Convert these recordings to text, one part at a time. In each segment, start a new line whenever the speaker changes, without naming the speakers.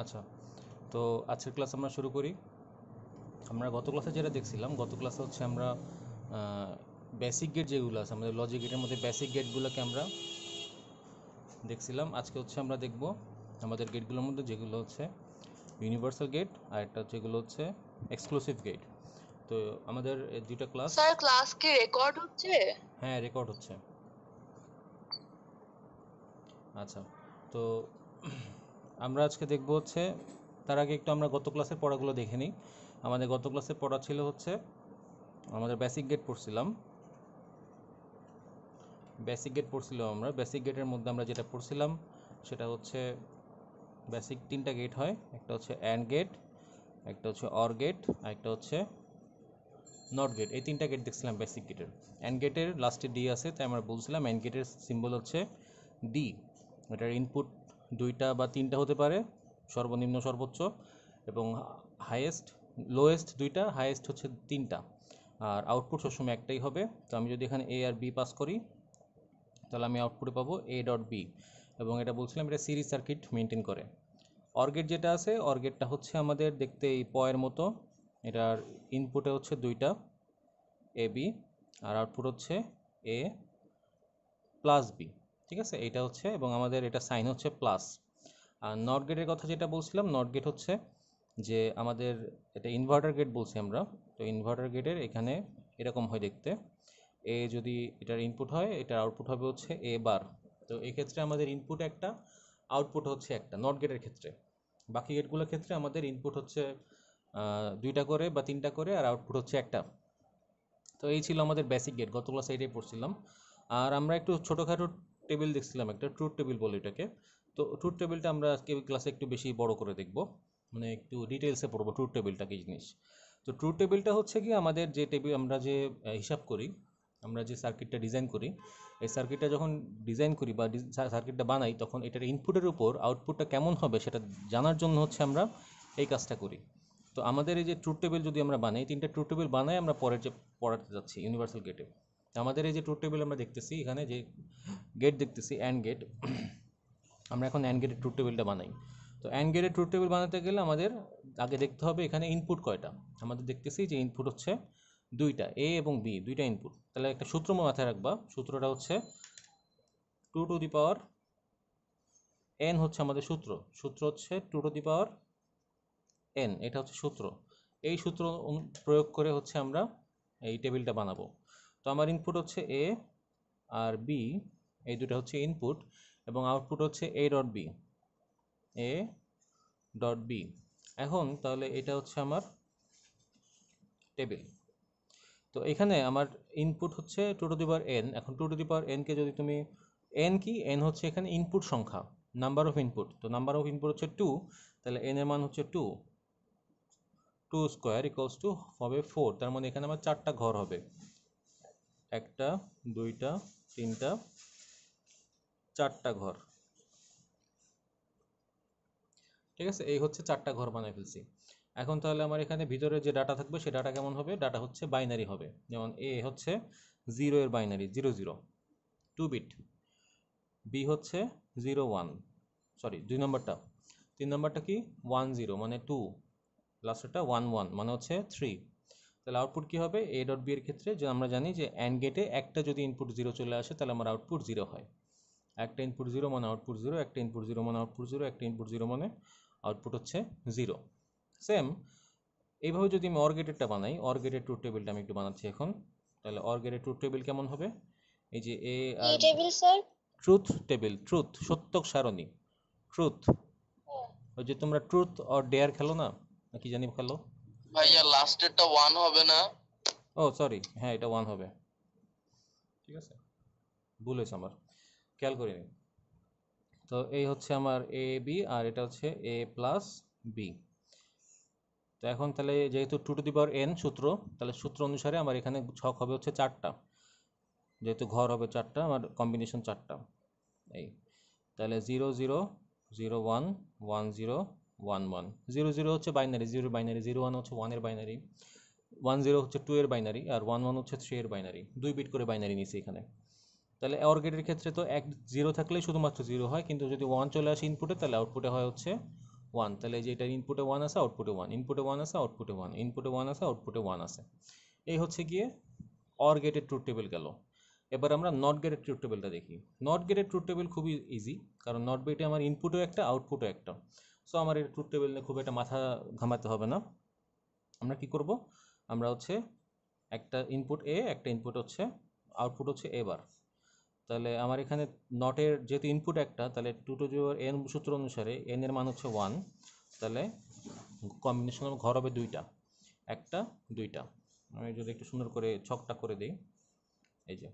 আচ্ছা। তো আজকের ক্লাস আমরা শুরু করি। আমরা গত ক্লাসে যেটা দেখছিলাম গত ক্লাসে হচ্ছে আমরা বেসিক গেট যেগুলো আছে আমাদের লজিক গেটের মধ্যে বেসিক গেটগুলোকে আমরা দেখছিলাম। আজকে হচ্ছে আমরা দেখব আমাদের গেটগুলোর মধ্যে যেগুলো হচ্ছে ইউনিভার্সাল গেট আর একটা হচ্ছে যেগুলো হচ্ছে এক্সক্লুসিভ গেট তো আমাদের দুইটা ক্লাস
স্যার ক্লাস কি রেকর্ড হচ্ছে?
হ্যাঁ রেকর্ড হচ্ছে। আচ্ছা। তো আমরা আজকে দেখব হচ্ছে, তার আগে একটু আমরা গত ক্লাসের পড়াগুলো দেখে নিই। আমাদের গত ক্লাসের পড়া ছিল হচ্ছে, আমাদের বেসিক গেট পড়ছিলাম। বেসিক গেট পড়ছিলাম আমরা বেসিক গেটের মধ্যে আমরা যেটা পড়ছিলাম, সেটা হচ্ছে বেসিক তিনটা গেট হয়, একটা হচ্ছে অ্যান্ড গেট একটা হচ্ছে অর গেট আর একটা হচ্ছে নট গেট এই তিনটা গেট দেখছিলাম বেসিক গেটের অ্যান্ড গেটের লাস্টে ডি আছে, তাই আমরা বলছিলাম অ্যান্ড গেটের সিম্বল হচ্ছে ডি এটার ইনপুট দুইটা বা তিনটা হতে পারে, সর্বনিম্ন, সর্বোচ্চ এবং হাইয়েস্ট লোয়েস্ট দুইটা হাইয়েস্ট হচ্ছে তিনটা। আর আউটপুট সবসময় একটাই হবে। তো আমি যদি এখানে এ আর বি পাস করি, তাহলে আমি আউটপুটে পাবো এ ডট বি এবং এটা বলছিলাম এটা সিরিজ সার্কিট মেনটেন করে। অর্গেট যেটা আছে অর্গেটটা হচ্ছে আমাদের দেখতে এই পয়ের মতো। এটার ইনপুটে হচ্ছে দুইটা এ বি আর আউটপুট হচ্ছে এ প্লাস বি ঠিক আছে? এটা হচ্ছে এবং আমাদের এটা সাইন হচ্ছে প্লাস। আর নট গেটের কথা যেটা বলছিলাম নট গেট হচ্ছে যে আমাদের এটা ইনভার্টার গেট বলছি আমরা। তো ইনভার্টার গেটের এখানে এরকম হয় দেখতে। এ যদি এটার ইনপুট হয়, এটার আউটপুট হবে হচ্ছে এ বার তো এক্ষেত্রে আমাদের ইনপুট একটা আউটপুট হচ্ছে একটা নট গেটের ক্ষেত্রে। বাকি গেটগুলোর ক্ষেত্রে আমাদের ইনপুট হচ্ছে দুইটা করে বা তিনটা করে আর আউটপুট হচ্ছে একটা। তো এই ছিল আমাদের বেসিক গেট গত ক্লাসে এটাই পড়ছিলাম। আর আমরা একটু ছোটোখাটো টেবিল দেখছিলাম একটা ট্রুথ টেবিল বলে এটাকে। তো ট্রুথ টেবিলটা আমরা আজকে ক্লাসে একটু বেশি বড় করে দেখব। মানে একটু ডিটেলসে পড়ব ট্রুথ টেবিলটা কি জিনিস। তো ট্রুথ টেবিলটা হচ্ছে কি, আমাদের যে টেবিল আমরা যে হিসাব করি, আমরা যে সার্কিটটা ডিজাইন করি, এই সার্কিটটা যখন ডিজাইন করি বা সার্কিটটা বানাই, তখন এটার ইনপুটের উপর আউটপুটটা কেমন হবে সেটা জানার জন্য হচ্ছে আমরা এই কাজটা করি। তো আমাদের এই যে ট্রুথ টেবিল যদি আমরা বানাই, তিনটা ট্রুথ টেবিল বানাই, আমরা পরের যে, পড়াতে যাচ্ছি ইউনিভার্সাল গেটে আমাদের এই যে ট্রুথ টেবিল আমরা দেখতেছি, এখানে যে গেট দেখতেছি অ্যান্ড গেট আমরা এখন অ্যান্ড গেটের ট্রুথ টেবিলটা বানাই। তো অ্যান্ড গেটের ট্রুথ টেবিল বানাতে গেলে আমাদের আগে দেখতে হবে এখানে ইনপুট কয়টা। আমাদের দেখতেছি যে ইনপুট হচ্ছে দুইটা এ এবং বি দুইটা ইনপুট তাহলে একটা সূত্র মাথায় রাখবা, সূত্রটা হচ্ছে two to the power n হচ্ছে আমাদের সূত্র। সূত্র হচ্ছে two to the power n এটা হচ্ছে সূত্র। এই সূত্র প্রয়োগ করে হচ্ছে আমরা এই টেবিলটা বানাবো। তো আমার ইনপুট হচ্ছে এ আর বি এই দুটো হচ্ছে ইনপুট এবং আউটপুট হচ্ছে A dot B A dot B এখন তাহলে এটা হচ্ছে আমার টেবিল তো এখানে আমার ইনপুট হচ্ছে two to the power n এখন টু টু দি পাওয়ার এনকে যদি তুমি এন কি? এন হচ্ছে এখানে ইনপুট সংখ্যা নাম্বার অফ ইনপুট তো নাম্বার অফ ইনপুট হচ্ছে টু তাহলে এন এর মান হচ্ছে two to square equals to হবে ফোর তার মানে এখানে আমার চারটা ঘর হবে। একটা, দুইটা, তিনটা, চারটা ঘর। ঠিক আছে? এই হচ্ছে চারটা ঘর বানাই ফেলছি। এখন তাহলে আমার এখানে ভিতরে যে ডাটা থাকবে, সে ডাটা কেমন হবে? ডাটা হচ্ছে বাইনারি হবে। যেমন এ হচ্ছে জিরো এর binary, zero zero. Two bit. B হচ্ছে জিরো, ওয়ান। সরি, দুই নম্বরটা। তিন নম্বরটা কি? ওয়ান, জিরো মানে টু। লাস্টেরটা ওয়ান ওয়ান মানে হচ্ছে থ্রি। তাহলে আউটপুট কী হবে? এ ডট বি এর ক্ষেত্রে যে আমরা জানি যে অ্যান্ড গেটে একটা যদি ইনপুট জিরো চলে আসে তাহলে আমার আউটপুট জিরো হয়। একটা ইনপুট জিরো মানে আউটপুট জিরো একটা ইনপুট জিরো মানে আউটপুট জিরো একটা ইনপুট জিরো মানে আউটপুট হচ্ছে জিরো সেম এইভাবে যদি আমি অর গেটেরটা বানাই অর গেটের ট্রুথ টেবিলটা আমি একটু বানাচ্ছি এখন তাহলে অর গেটের ট্রুথ টেবিল কেমন হবে? এই যে এ আর
table sir
truth table truth সত্যক সারণী ট্রুথ ওই যে তোমরা ট্রুথ অর ডেয়ার খেলো না? না কি জানি খেলো?
ভাইয়া লাস্টেরটা ওয়ান হবে না।
ও সরি হ্যাঁ এটা ওয়ান হবে। ঠিক আছে? ভুল হয়েছে আমার। খেয়াল করিনি। তো এই হচ্ছে আমার এ বি আর এটা হচ্ছে এ প্লাস বি তো এখন তাহলে যেহেতু two to the power n সূত্র, তাহলে সূত্র অনুসারে আমার এখানে ছক হবে হচ্ছে চারটা। যেহেতু ঘর হবে চারটা, আমার কম্বিনেশন চারটা। এই। তাহলে zero zero zero one one zero one one zero zero হচ্ছে binary zero binary zero one হচ্ছে ওয়ানের বাইনারি ওয়ান জিরো হচ্ছে টু এর বাইনারি আর ওয়ান ওয়ান হচ্ছে থ্রি এর বাইনারি দুই বিট করে বাইনারি নিছি এখানে। তাহলে অর গেটের ক্ষেত্রে তো এক জিরো থাকলে শুধুমাত্র জিরো হয়, কিন্তু যদি ওয়ান চলে আসে ইনপুটে তাহলে আউটপুটে হয় হচ্ছে ওয়ান তাহলে যে এটা ইনপুটে ওয়ান আছে আউটপুটে ওয়ান ইনপুটে ওয়ান আছে আউটপুটে ওয়ান ইনপুটে ওয়ান আছে আউটপুটে ওয়ান আছে। এই হচ্ছে গিয়ে অর গেটের ট্রুথ টেবিল গেল। এবার আমরা নট গেটের ট্রুথ টেবিলটা দেখি। নট গেটের ট্রুথ টেবিল খুবই ইজি কারণ নট গেটে আমার ইনপুটও একটা আউটপুটও একটা। সো আমার এই ট্রুথ টেবিল নিয়ে খুব একটা মাথা ঘামাতে হবে না। আমরা কি করব? আমরা হচ্ছে একটা ইনপুট এ একটা ইনপুট হচ্ছে আউটপুট হচ্ছে এবার তাহলে আমার এখানে নটের যেহেতু ইনপুট একটা, তাহলে টু টু জিরো এন সূত্র অনুসারে এন এর মান হচ্ছে ওয়ান তাহলে কম্বিনেশন ঘর হবে দুইটা, একটা, দুইটা। আমি যদি একটু সুন্দর করে ছকটা করে দিই, এই যে।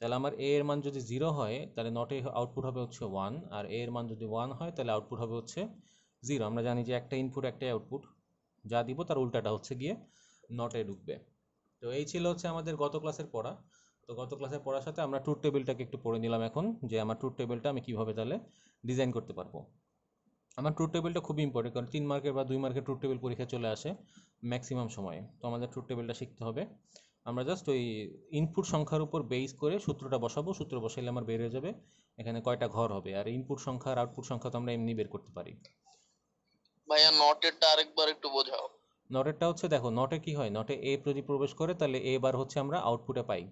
তাহলে আমার এ এর মান যদি জিরো হয়, তাহলে নটে আউটপুট হবে হচ্ছে ওয়ান আর এ এর মান যদি ওয়ান হয়, তাহলে আউটপুট হবে হচ্ছে জিরো আমরা জানি যে একটা ইনপুট একটাই আউটপুট যা দিব তার উল্টাটা হচ্ছে গিয়ে নটে ঢুকবে। তো এই ছিল হচ্ছে আমাদের গত ক্লাসের পড়া। তো গত ক্লাসের পড়ার সাথে আমরা ট্রুথ টেবিলটাকে একটু পড়ে নিলাম এখন, যে আমার ট্রুথ টেবিলটা আমি কীভাবে তাহলে ডিজাইন করতে পারব। আমার ট্রুথ টেবিলটা খুবই ইম্পর্টেন্ট কারণ তিন মার্কের বা দুই মার্কের ট্রুথ টেবিল পরীক্ষা চলে আসে ম্যাক্সিমাম সময়ে। তো আমাদের ট্রুথ টেবিলটা শিখতে হবে। আমরা জাস্ট ওই ইনপুট সংখ্যার উপর বেস করে সূত্রটা বসাবো সূত্র বসাইলে আমার বের হয়ে যাবে। এখানে কয়টা ঘর হবে? আর ইনপুট সংখ্যা আর আউটপুট সংখ্যা তো আমরা এমনি বের করতে পারি।
ভাইয়া নটেরটা আরেকবার একটু বোঝাও।
নটেরটা হচ্ছে দেখো নটে কি হয়? নটে এ যদি প্রবেশ করে তাহলে এ বার হচ্ছে আমরা আউটপুটে পাই।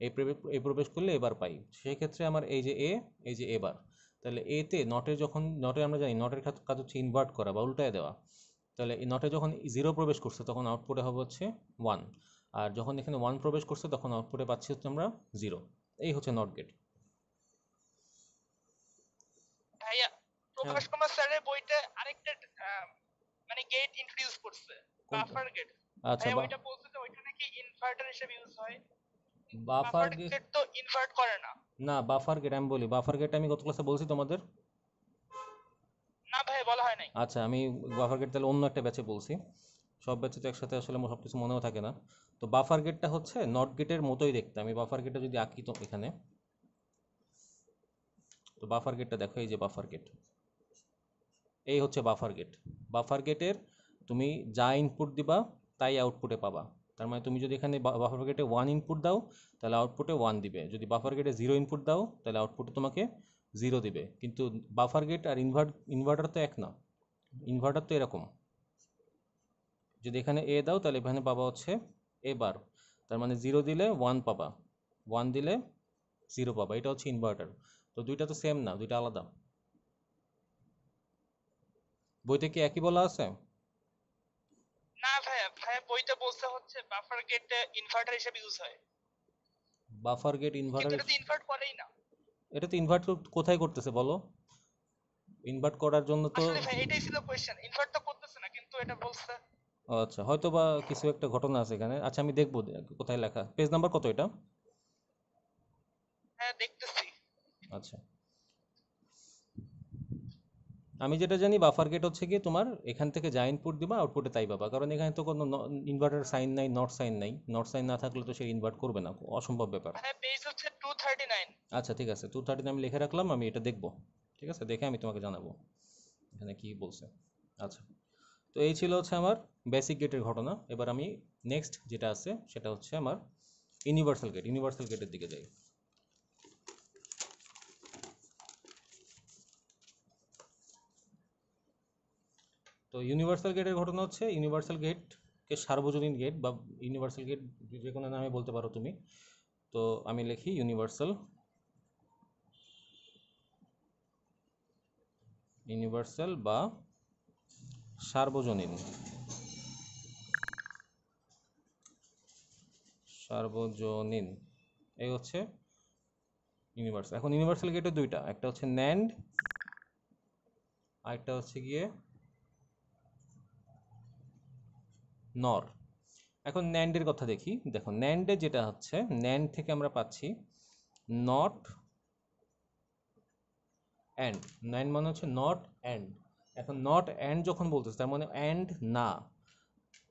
এ এ প্রবেশ করলে এবার পাই। সেই ক্ষেত্রে আমার এই যে এ এই যে এবার তাহলে এতে নটে যখন নটে আমরা জানি নটের কাজ- কাজ হচ্ছে ইনভার্ট করা বা উল্টায় দেওয়া। তাহলে এই নটে যখন জিরো প্রবেশ করছে তখন আউটপুটে হবে হচ্ছে ওয়ান আর যখন এখানে ওয়ান প্রবেশ করছে তখন আউটপুটে পাচ্ছি হচ্ছে আমরা জিরো এই হচ্ছে নট গেট
ভাইয়া প্রকাশ কুমার স্যারের বইতে আরেকটা মানে গেট ইন্ট্রোডিউস করছে বাফার গেট
আচ্ছা
ওইটা বলছে যে ওইটা নাকি ইনভার্টার হিসেবে ইউজ হয়।
বাফার
বাফার
গেট
গেট তো ইনভার্ট করে না।
না বাফার গেট আমি বলি। বাফার গেট আমি গত ক্লাসে বলছি তোমাদের।
না ভাই বলা হয় নাই।
আচ্ছা আমি বাফার গেট তাহলে অন্য একটা ব্যাচে বলছি। সব ব্যাচে তো একসাথে আসলে সব কিছু মনেও থাকে না। তো বাফার গেটটা হচ্ছে নট গেটের মতোই দেখতে। আমি বাফার গেটটা যদি আঁকি তো এখানে। তো বাফার গেটটা দেখো, এই যে বাফার গেট এই হচ্ছে বাফার গেট বাফার গেটের তুমি যা ইনপুট দিবা, তাই আউটপুটে পাবা। তার মানে তুমি যদি এখানে বাফার গেটে ওয়ান ইনপুট দাও, তাহলে আউটপুটে ওয়ান দিবে। যদি বাফার গেটে জিরো ইনপুট দাও, তাহলে আউটপুটে তোমাকে জিরো দিবে। কিন্তু বাফার গেট আর ইনভার্ট ইনভার্টার তো এক না। ইনভার্টার তো এরকম। যদি এখানে এ দাও তাহলে এখানে পাবা হচ্ছে এ বার তার মানে জিরো দিলে ওয়ান পাবা। ওয়ান দিলে জিরো পাবা। এটা হচ্ছে ইনভার্টার তো দুইটা তো সেম না দুইটা আলাদা। বইতে কি একই বলা আছে?
না ভাইয়া ভাইয়া বইতে বলছে হচ্ছে বাফার গেট ইনভার্টার হিসেবে ইউজ হয়।
বাফার গেট ইনভার্টার
এটা তো ইনভার্ট করেই না।
এটা তো ইনভার্ট কোথায় করতেছে বলো? ইনভার্ট করার জন্য তো
আসলে ভাই এটাই ছিল কোশ্চেন ইনভার্ট তো করতেছে না কিন্তু এটা বলছে
ও আচ্ছা হয়তো বা কিছু একটা ঘটনা আছে এখানে। আচ্ছা আমি দেখব কোথায় লেখা। পেজ নাম্বার কত এটা?
হ্যাঁ দেখতেছি।
আচ্ছা। আমি যেটা জানি বাফার গেট হচ্ছে কি তোমার এখান থেকে যা ইনপুট দিবা আউটপুটে তাই পাবা। কারণ এখানে তো কোনো ইনভার্টার সাইন নাই নট সাইন নাই। নট সাইন না থাকলে তো সে ইনভার্ট করবে না অসম্ভব ব্যাপার।
ভাইয়া পেজ হচ্ছে টু থার্টি নাইন
আচ্ছা ঠিক আছে। টু থার্টিন আমি লিখে রাখলাম আমি এটা দেখব। ঠিক আছে? দেখে আমি তোমাকে জানাব। এখানে কি বলছে। আচ্ছা। তো এই ছিল হচ্ছে আমার বেসিক গেটের ঘটনা। এবার আমি নেক্সট যেটা আছে, সেটা হচ্ছে আমার ইউনিভার্সাল গেট ইউনিভার্সাল গেটের দিকে যাই। তো ইউনিভার্সাল গেটের ঘটনা হচ্ছে ইউনিভার্সাল গেটকে সার্বজনীন গেট বা ইউনিভার্সাল গেট যে কোনো নামে বলতে পারো তুমি। তো আমি লিখি ইউনিভার্সাল ইউনিভার্সাল বা সার্বজনীন। সার্বজনীন। এই হচ্ছে ইউনিভার্সাল এখন ইউনিভার্সাল গেটের দুইটা, একটা হচ্ছে ন্যান্ড আরেকটা হচ্ছে গিয়ে নর এখন ন্যান্ডের কথা দেখি। দেখো ন্যান্ডে যেটা হচ্ছে ন্যান্ড থেকে আমরা পাচ্ছি নট অ্যান্ড ন্যান্ড মানে হচ্ছে নট অ্যান্ড এখন নট অ্যান্ড যখন বলতেছে, তার মানে অ্যান্ড না,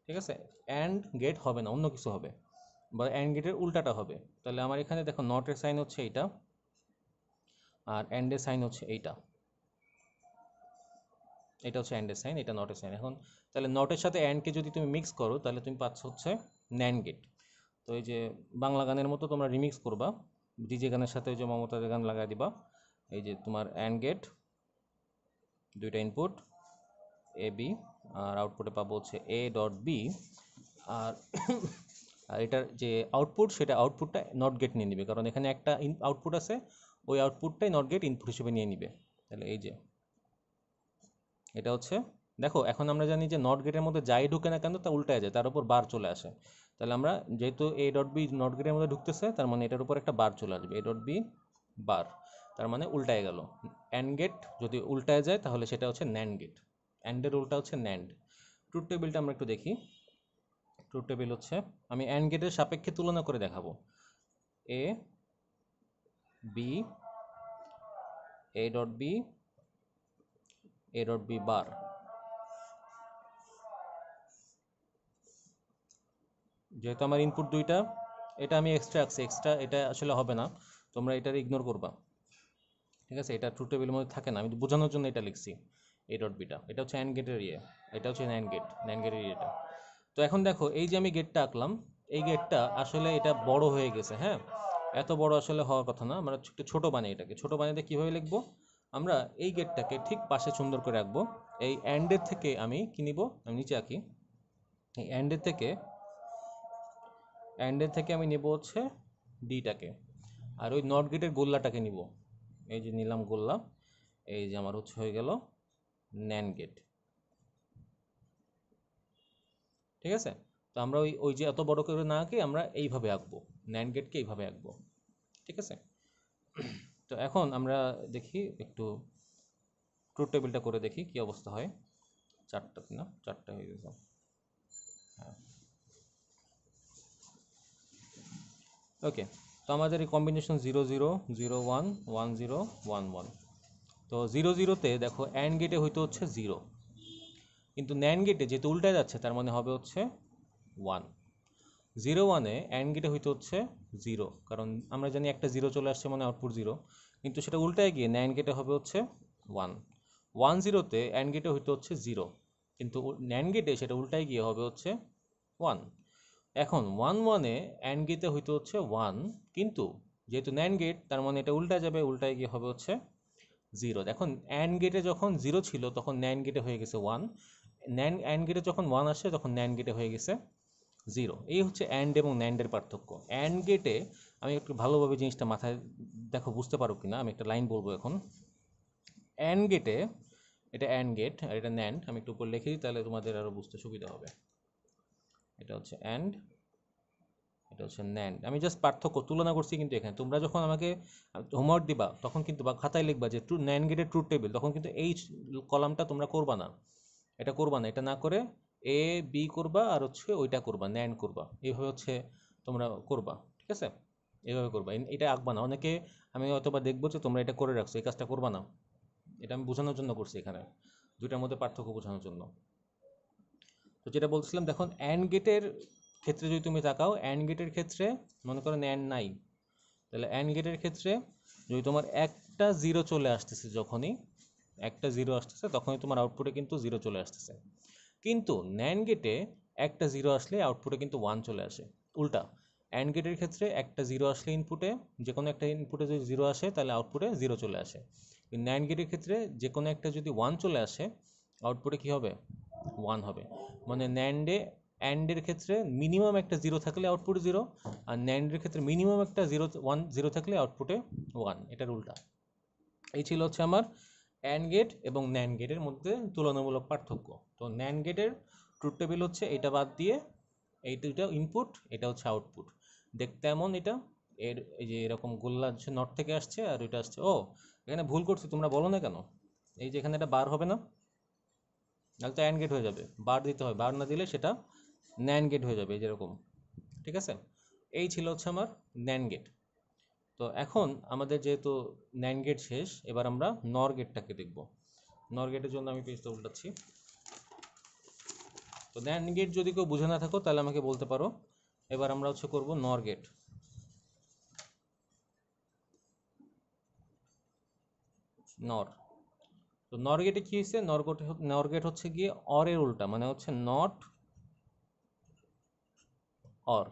ঠিক আছে? অ্যান্ড গেট হবে না, অন্য কিছু হবে। বা অ্যান্ড গেটের উল্টাটা হবে। তাহলে আমার এখানে দেখো নটের সাইন হচ্ছে এইটা, আর অ্যান্ডের সাইন হচ্ছে এইটা। এটা হচ্ছে অ্যান্ডের সাইন এটা নটের সাইন এখন তাহলে নটের সাথে অ্যান্ডকে যদি তুমি মিক্স করো, তাহলে তুমি পাচ্ছ হচ্ছে ন্যান গেট তো এই যে বাংলা গানের মতো তোমরা রিমিক্স করবা ডিজে গানের সাথে যে মমতাজের গান লাগাই দিবা, এই যে তোমার অ্যান্ড গেট দুইটা ইনপুট এ বি আর আউটপুটে পাবো হচ্ছে এ ডট বি আর আর এটার যে আউটপুট সেটা আউটপুটটা নট গেট নিয়ে নিবে। কারণ এখানে একটা আউটপুট আছে, ওই আউটপুটটাই নট গেট ইনপুট হিসেবে নিয়ে নিবে। তাহলে এই যে, এটা হচ্ছে, দেখো, এখন আমরা জানি যে নট গেটের মধ্যে যাই ঢুকে না কেন, তা উল্টায় যায়, তার উপর বার চলে আসে। তাহলে আমরা যেহেতু এ ডট বি নট গেটের মধ্যে ঢুকতেছে, তার মানে এটার উপর একটা বার চলে আসবে এ ডট বি বার। তার মানে উল্টায় গেল। অ্যান্ড গেট যদি উল্টায় যায়, তাহলে সেটা হচ্ছে ন্যান্ড গেট অ্যান্ডের উল্টা হচ্ছে ন্যান্ড ট্রুথ টেবিলটা আমরা একটু দেখি। ট্রুথ টেবিল হচ্ছে, আমি অ্যান্ড গেটের সাপেক্ষে তুলনা করে দেখাবো। A B A dot B A dot B bar যেহেতু আমার ইনপুট দুইটা, এটা আমি এক্সট্রা রাখছি এক্সট্রা এটা আসলে হবে না। তোমরা এটার ইগনোর করবা। ঠিক আছে? এটা ট্রু টেবিলের মধ্যে থাকে না। আমি বোঝানোর জন্য এটা লিখছি। এ ডট বিটা এটা হচ্ছে অ্যান্ড গেটের ইয়ে। এটা হচ্ছে ন্যান্ড গেট ন্যান্ড গেটের ইয়েটা। তো এখন দেখো, এই যে আমি গেটটা আঁকলাম, এই গেটটা আসলে এটা বড় হয়ে গেছে হ্যাঁ? এত বড় আসলে হওয়ার কথা না। আমরা একটু ছোটো বানাই এটাকে। ছোটো বানাইতে কীভাবে লিখব? আমরা এই গেটটাকে ঠিক পাশে সুন্দর করে রাখব এই অ্যান্ডের থেকে আমি কি নিব? আমি নিচে আঁকি। এই অ্যান্ডের থেকে অ্যান্ডের থেকে আমি নেব হচ্ছে ডিটাকে আর ওই নট গেটের গোল্লাটাকে নিব। এই যে নিলাম গোল্লা, এই যে আমার হচ্ছে হয়ে গেল ন্যান গেট ঠিক আছে? তো আমরা ওই ওই যে এত বড় করে না আঁকে, আমরা এইভাবে আঁকবো। ন্যান গেটকে এইভাবে আঁকবো। ঠিক আছে? তো এখন আমরা দেখি একটু ট্রুথ টেবিলটা করে দেখি কি অবস্থা হয়। চারটা না চারটা হয়ে গেছে। হ্যাঁ। ওকে আমাদের এই combination zero zero zero one one zero one one তো জিরো জিরোতে দেখো অ্যান্ড গেটে হয়তো হচ্ছে জিরো কিন্তু ন্যান গেটে যেহেতু উল্টায় যাচ্ছে, তার মানে হবে হচ্ছে ওয়ান জিরো ওয়ানে অ্যান্ড গেটে হয়তো হচ্ছে জিরো কারণ আমরা জানি একটা জিরো চলে আসছে মানে আউটপুট জিরো কিন্তু সেটা উল্টায় গিয়ে ন্যান গেটে হবে হচ্ছে ওয়ান ওয়ান জিরোতে অ্যান্ড গেটে হয়তো হচ্ছে জিরো কিন্তু ন্যান গেটে সেটা উল্টায় গিয়ে হবে হচ্ছে ওয়ান এখন ওয়ান ওয়ানে অ্যান্ড গেটে হইতে হচ্ছে ওয়ান কিন্তু যেহেতু ন্যান গেট তার মানে এটা উল্টা যাবে, উল্টায় গিয়ে হবে হচ্ছে জিরো এখন অ্যান্ড গেটে যখন জিরো ছিল, তখন ন্যান গেটে হয়ে গেছে ওয়ান ন্যান অ্যান্ড গেটে যখন ওয়ান আসে, তখন ন্যান গেটে হয়ে গেছে জিরো এই হচ্ছে অ্যান্ড এবং ন্যান্ডের পার্থক্য। অ্যান্ড গেটে আমি একটু ভালোভাবে জিনিসটা মাথায়, দেখো, বুঝতে পারো কি না আমি একটা লাইন বলব এখন। অ্যান্ড গেটে এটা অ্যান্ড গেট আর এটা ন্যান্ড আমি একটু উপর লিখে দিই, তাহলে তোমাদের আরও বুঝতে সুবিধা হবে। এটা হচ্ছে অ্যান্ড এটা হচ্ছে ন্যান্ড আমি জাস্ট পার্থক্য তুলনা করছি কিন্তু এখানে। তোমরা যখন আমাকে হোমওয়ার্ক দিবা, তখন কিন্তু বা খাতায় লিখবা যে ট্রু ন্যান্ড গেটের ট্রুথ টেবিল তখন কিন্তু এই কলামটা তোমরা করবা না। এটা করবা না। এটা না করে এ বি করবা আর হচ্ছে ওইটা করবা ন্যান্ড করবা। এইভাবে হচ্ছে তোমরা করবা, ঠিক আছে? এইভাবে করবা। এটা আঁকবা না। অনেকে আমি হয়তোবা দেখব যে তোমরা এটা করে রাখছো, এই কাজটা করবা না। এটা আমি বোঝানোর জন্য করছি এখানে। দুইটার মধ্যে পার্থক্য বোঝানোর জন্য। তো যেটা বলছিলাম, দেখুন অ্যান্ড গেটের ক্ষেত্রে যদি তুমি তাকাও অ্যান্ড গেটের ক্ষেত্রে মনে করো অ্যান্ড নাই, তাহলে অ্যান্ড গেটের ক্ষেত্রে যদি তোমার একটা জিরো চলে আসতেছে যখনই, একটা জিরো আসতেছে, তখনই তোমার আউটপুটে কিন্তু জিরো চলে আসতেছে। কিন্তু ন্যান্ড গেটে একটা জিরো আসলে আউটপুটে কিন্তু ওয়ান চলে আসে। উল্টা অ্যান্ড গেটের ক্ষেত্রে একটা জিরো আসলে ইনপুটে যে কোনো একটা ইনপুটে যদি জিরো আসে, তাহলে আউটপুটে জিরো চলে আসে। ন্যান্ড গেটের ক্ষেত্রে যে কোনো একটা যদি ওয়ান চলে আসে আউটপুটে কী হবে? ওয়ান হবে। মানে ন্যান্ডে অ্যান্ডের ক্ষেত্রে মিনিমাম একটা জিরো থাকলে আউটপুট জিরো আর ন্যান্ডের ক্ষেত্রে মিনিমাম একটা জিরো ওয়ান জিরো থাকলে আউটপুটে ওয়ান এটার উল্টা। এই ছিল হচ্ছে আমার অ্যান্ড গেট এবং ন্যান্ড গেটের মধ্যে তুলনামূলক পার্থক্য। তো ন্যান্ড গেটের ট্রুথ টেবিল হচ্ছে এটা বাদ দিয়ে এই দুইটা ইনপুট এটা হচ্ছে আউটপুট দেখতে এমন এটা, এর এই যে এরকম গোল্লা হচ্ছে নট থেকে আসছে আর ওইটা আসছে। ও, এখানে ভুল করছি, তোমরা বলো না কেন? এই যে এখানে এটা বার হবে না। তাহলে তো অ্যান্ড গেট হয়ে যাবে। বার দিতে হয়। বার না দিলে সেটা ন্যান গেট হয়ে যাবে যেরকম ঠিক আছে? এই ছিল হচ্ছে আমার ন্যান গেট তো এখন আমাদের যেহেতু ন্যান গেট শেষ, এবার আমরা নর গেটটাকে দেখব। নর গেটের জন্য আমি পেজটা উল্টাচ্ছি। তো ন্যান গেট যদি কেউ বুঝে না থাকো, তাহলে আমাকে বলতে পারো। এবার আমরা হচ্ছে করব নর গেট নর তো নর গেটে কি হয়েছে? নর গেট হচ্ছে গিয়ে অরের উল্টা মানে হচ্ছে নট অর।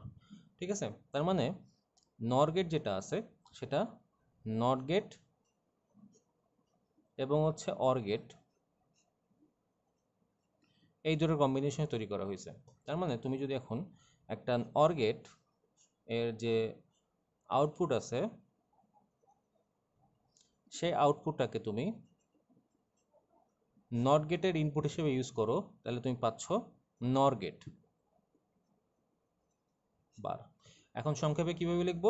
ঠিক আছে? তার মানে নরগেট যেটা আছে, সেটা নট গেট এবং হচ্ছে অর গেট এই দুটোর কম্বিনেশনে তৈরি করা হয়েছে। তার মানে তুমি যদি এখন একটা অর গেটের যে আউটপুট আছে, সেই আউটপুটটাকে তুমি নট গেটের ইনপুট হিসেবে ইউজ করো, তাহলে তুমি পাচ্ছ নর গেট বার। এখন সংক্ষেপে কীভাবে লিখব?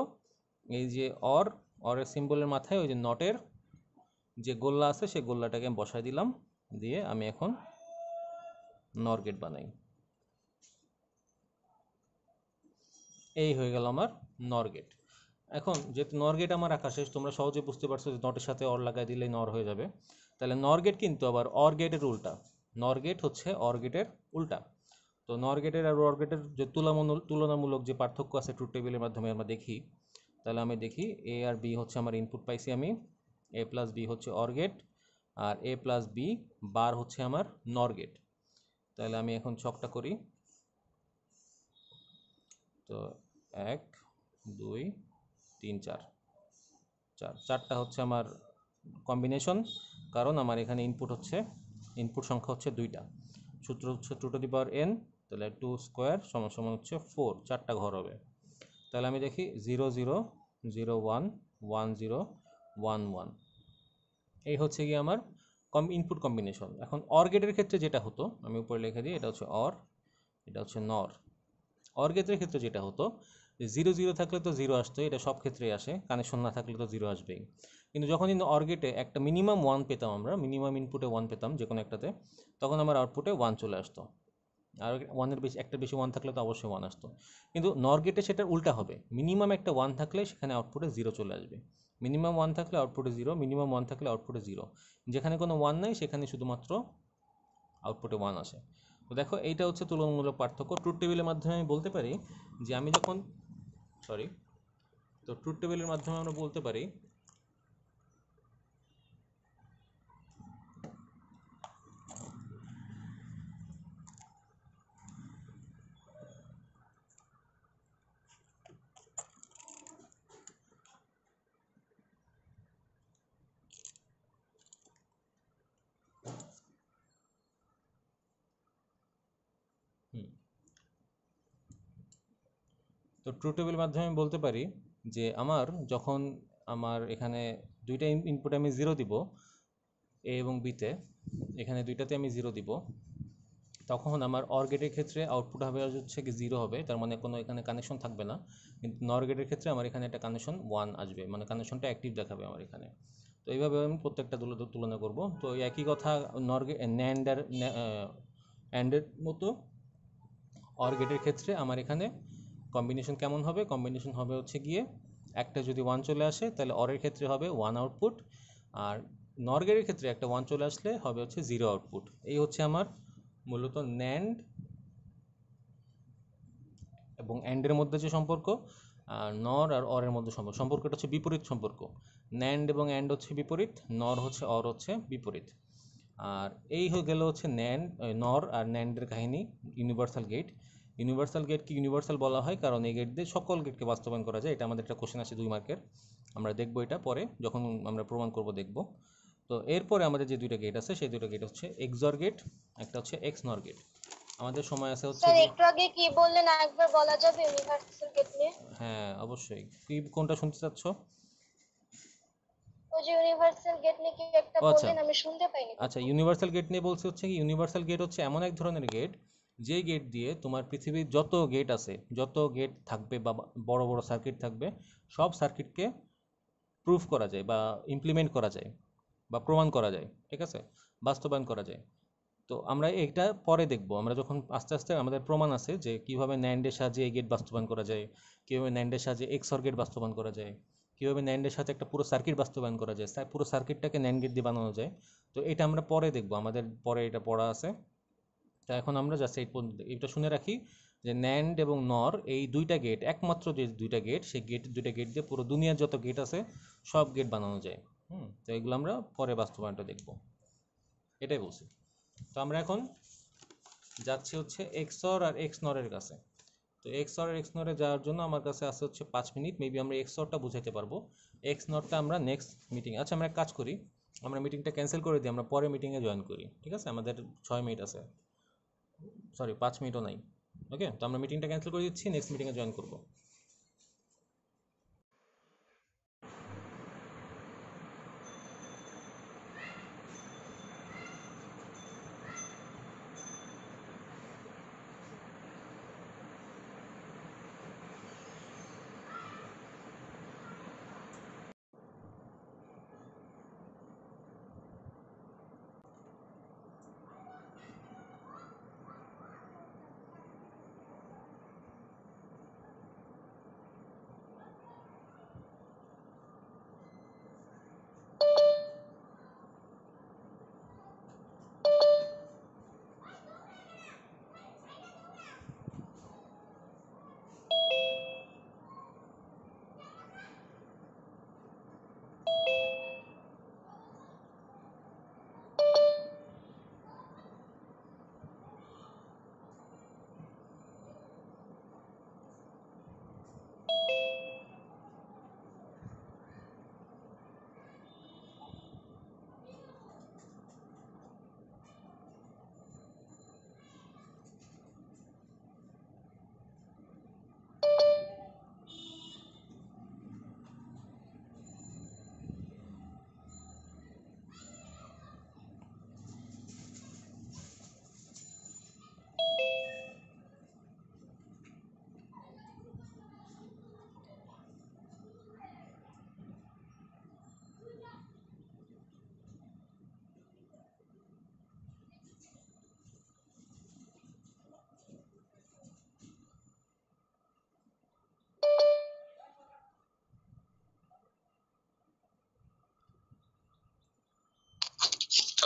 এই যে অর অরের সিম্বলের মাথায় ওই যে নটের যে গোল্লা আছে, সেই গোল্লাটাকে আমি বসাই দিলাম, দিয়ে আমি এখন নর গেট বানাই। এই হয়ে গেল আমার নর গেট এখন যেহেতু নর গেট আমার আঁকা শেষ, তোমরা সহজে বুঝতে পারছ যে নটের সাথে অর লাগাই দিলেই নর হয়ে যাবে। তাহলে নর গেট কিন্তু আবার অর গেটের উল্টা। নর গেট হচ্ছে অর গেটের উল্টা। তো নর গেটের আর অর গেটের যে তুলনামূলক তুলনামূলক যে পার্থক্য আছে ট্রুথ টেবিলের মাধ্যমে আমরা দেখি, তাহলে আমি দেখি এ আর বি হচ্ছে আমার ইনপুট পাইছি আমি। এ প্লাস বি হচ্ছে অর গেট আর এ প্লাস বি বার হচ্ছে আমার নর গেট তাহলে আমি এখন ছকটা করি। তো এক, দুই, তিন, চার। চার, চারটা হচ্ছে আমার কম্বিনেশন কারণ আমার এখানে ইনপুট হচ্ছে ইনপুট সংখ্যা হচ্ছে দুইটা। সূত্র হচ্ছে two to the power n তাহলে টু স্কোয়ার সমান সমান হচ্ছে ফোর চারটা ঘর হবে। তাহলে আমি দেখি zero zero zero one one zero one one এই হচ্ছে কি আমার কম ইনপুট কম্বিনেশন এখন অর গেটের ক্ষেত্রে যেটা হতো, আমি উপরে লিখে দিই, এটা হচ্ছে অর এটা হচ্ছে নর অর গেটের ক্ষেত্রে যেটা হতো জিরো জিরো থাকলে তো জিরো আসতো, এটা সব ক্ষেত্রেই আসে কানেকশন না থাকলে তো জিরো আসবেই। কিন্তু যখন কিন্তু অর গেটে একটা মিনিমাম ওয়ান পেতাম আমরা মিনিমাম ইনপুটে ওয়ান পেতাম যে কোনো একটাতে, তখন আমার আউটপুটে ওয়ান চলে আসতো। আর ওয়ানের বেশি, একটা বেশি ওয়ান থাকলে তো অবশ্যই ওয়ান আসতো। কিন্তু নর গেটে সেটার উল্টা হবে। মিনিমাম একটা ওয়ান থাকলে সেখানে আউটপুটে জিরো চলে আসবে। মিনিমাম ওয়ান থাকলে আউটপুটে জিরো মিনিমাম ওয়ান থাকলে আউটপুটে জিরো যেখানে কোনো ওয়ান নাই, সেখানে শুধুমাত্র আউটপুটে ওয়ান আসে। তো দেখো, এইটা হচ্ছে তুলনামূলক পার্থক্য। ট্রুথ টেবিলের মাধ্যমে আমি বলতে পারি যে আমি যখন সরি তো ট্রুথ টেবিলের মাধ্যমে আমরা বলতে পারি ট্রু টেবিল মাধ্যমে আমি বলতে পারি যে আমার যখন আমার এখানে দুইটা ইনপুট আমি জিরো দিব এ এবং বিতে এখানে দুইটাতে আমি জিরো দিব, তখন আমার অর গেটের ক্ষেত্রে আউটপুট হবে হচ্ছে কি জিরো হবে, তার মানে কোনো এখানে কানেকশন থাকবে না। কিন্তু নর গেটের ক্ষেত্রে আমার এখানে একটা কানেকশন ওয়ান আসবে মানে কানেকশনটা অ্যাক্টিভ দেখাবে আমার এখানে। তো এইভাবে আমি প্রত্যেকটা তুলনা করব। তো একই কথা নর ন্যান্ডার অ্যান্ডের মতো অর গেটের ক্ষেত্রে আমার এখানে কম্বিনেশন কেমন হবে? কম্বিনেশন হবে হচ্ছে গিয়ে একটা যদি ওয়ান চলে আসে, তাহলে অরের ক্ষেত্রে হবে ওয়ান আউটপুট আর নর গেটের ক্ষেত্রে একটা ওয়ান চলে আসলে হবে হচ্ছে জিরো আউটপুট এই হচ্ছে আমার মূলত ন্যান্ড এবং অ্যান্ডের মধ্যে যে সম্পর্ক, আর নর আর অরের মধ্যে সম্পর্ক। সম্পর্কটা হচ্ছে বিপরীত সম্পর্ক। ন্যান্ড এবং অ্যান্ড হচ্ছে বিপরীত নর হচ্ছে অর হচ্ছে বিপরীত। আর এই হয়ে গেল হচ্ছে ন্যান্ড নর আর ন্যান্ডের কাহিনী ইউনিভার্সাল গেট ইউনিভার্সাল গেট কি ইউনিভার্সাল বলা হয়? কারণ এই গেট দিয়ে সকল গেটকে বাস্তবায়ন করা যায়। এটা আমাদের একটা কোশ্চেন আছে দুই মার্কের আমরা দেখব এটা পরে যখন আমরা প্রমাণ করব দেখব। তো এরপরে আমাদের যে দুইটা গেট আছে সেই দুইটা গেট হচ্ছে এক্সর গেট একটা হচ্ছে এক্স নর গেট আমাদের সময় আছে হচ্ছে
স্যার একটু আগে কি বললেন? একবার বলা যাবে ইউনিভার্সাল গেট নিয়ে?
হ্যাঁ অবশ্যই। কি কোনটা শুনতে চাচ্ছ?
ওই যে ইউনিভার্সাল গেট নিয়ে কি একটা
ও আচ্ছা।
বললেন? আমি শুনতে পাইনি
আচ্ছা ইউনিভার্সাল গেট নিয়ে বলছে হচ্ছে কি ইউনিভার্সাল গেট হচ্ছে এমন এক ধরনের গেট যে গেট দিয়ে তোমার পৃথিবীর যত গেট আছে, যত গেট থাকবে বা বড় বড় সার্কিট থাকবে, সব সার্কিটকে প্রুফ করা যায় বা ইমপ্লিমেন্ট করা যায় বা প্রমাণ করা যায়, ঠিক আছে? বাস্তবায়ন করা যায়। তো আমরা এটা পরে দেখব। আমরা যখন আস্তে আস্তে আমাদের প্রমাণ আছে যে কীভাবে ন্যান্ডের সাহায্যে এই গেট বাস্তবায়ন করা যায়, কীভাবে ন্যান্ডের সাহায্যে এক্সর গেট বাস্তবায়ন করা যায়, কীভাবে ন্যান্ডের সাথে একটা পুরো সার্কিট বাস্তবায়ন করা যায় পুরো সার্কিটটাকে ন্যান্ড গেট দিয়ে বানানো যায়। তো এটা আমরা পরে দেখব। আমাদের পরে এটা পড়া আছে। তা এখন আমরা জাস্ট এই এটা শুনে রাখি যে ন্যান্ড এবং নর এই দুইটা গেট একমাত্র যে দুইটা গেট সেই গেট দুইটা গেট দিয়ে পুরো দুনিয়ার যত গেট আছে, সব গেট বানানো যায়। হুম, তো এগুলো আমরা পরে বাস্তবায়নটা দেখব। এটাই বলছি। তো আমরা এখন যাচ্ছি হচ্ছে এক্সর আর এক্স নরের কাছে। তো এক্সর আর এক্স নরে যাওয়ার জন্য আমার কাছে আছে হচ্ছে পাঁচ মিনিট। মেবি আমরা এক্সরটা বুঝাইতে পারব। এক্স নরটা আমরা নেক্সট মিটিং আচ্ছা আমরা এক কাজ করি। আমরা মিটিংটা ক্যান্সেল করে দিই। আমরা পরে মিটিংয়ে জয়েন করি। ঠিক আছে? আমাদের ছয় মিনিট আছে। সরি পাঁচ মিনিটও নাই। ওকে তো আমরা মিটিংটা ক্যান্সেল করে দিচ্ছি নেক্সট মিটিংয়ে জয়েন করব।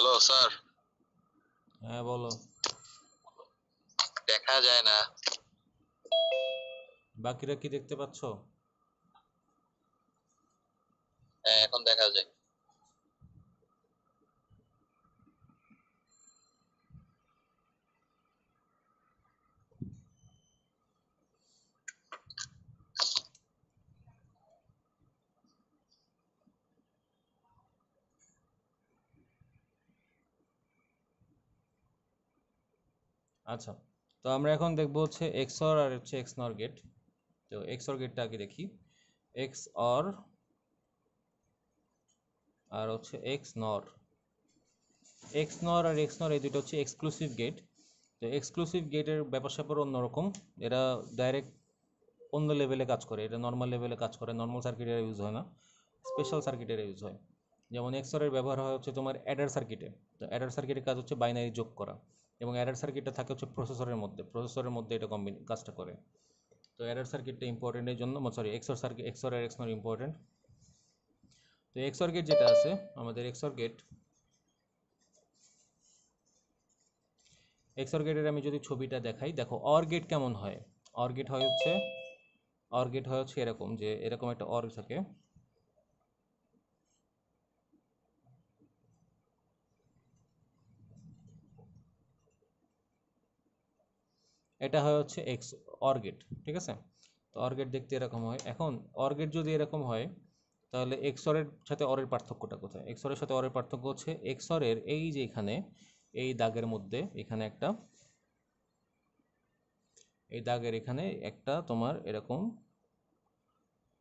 হ্যালো স্যার
হ্যাঁ বলো।
দেখা যায় না।
বাকিরা কি দেখতে পাচ্ছ
হ্যাঁ এখন দেখা যায়
আচ্ছা তো আমরা এখন দেখব হচ্ছে এক্সঅর আর হচ্ছে এক্স নর গেট তো এক্সঅর গেটটা আগে দেখি। এক্স অর আর হচ্ছে এক্স নর এক্স নর আর এক্স নর এই দুটো হচ্ছে এক্সক্লুসিভ গেট তো এক্সক্লুসিভ গেটের ব্যাপার স্যাপার অন্যরকম। এরা ডাইরেক্ট অন্য লেভেলে কাজ করে। এটা নর্মাল লেভেলে কাজ করে। নর্মাল সার্কিটের ইউজ হয় না। স্পেশাল সার্কিটের ইউজ হয়। যেমন এক্সরের ব্যবহার হয় হচ্ছে তোমার অ্যাডার সার্কিটে তো অ্যাডার সার্কিটের কাজ হচ্ছে বাইনারি যোগ করা। এবং অ্যাডার সার্কিটটা থাকে হচ্ছে প্রসেসরের মধ্যে। প্রসেসরের মধ্যে এটা কম্বিন কাজটা করে। তো অ্যাডার সার্কিটটা ইম্পর্টেন্ট এর জন্য সরি এক্সর সার্কিট এক্সর আর এক্সনর ইম্পর্টেন্ট তো এক্সর গেট যেটা আছে, আমাদের এক্সর গেট এক্সর গেটের আমি যদি ছবিটা দেখাই, দেখো অর গেট কেমন হয়? অর গেট হয় হচ্ছে অর গেট হয় হচ্ছে এরকম যে, এরকম একটা অর থাকে। এটা হয় হচ্ছে এক্স অর্গেট ঠিক আছে? তো অর্গেট দেখতে এরকম হয়। এখন অর্গেট যদি এরকম হয়, তাহলে এক্সরের সাথে অরের পার্থক্যটা কোথায়? এক্সরের সাথে অরের পার্থক্য হচ্ছে এক্সরের এই যে এখানে, এই দাগের মধ্যে এখানে একটা, এই দাগের এখানে একটা তোমার এরকম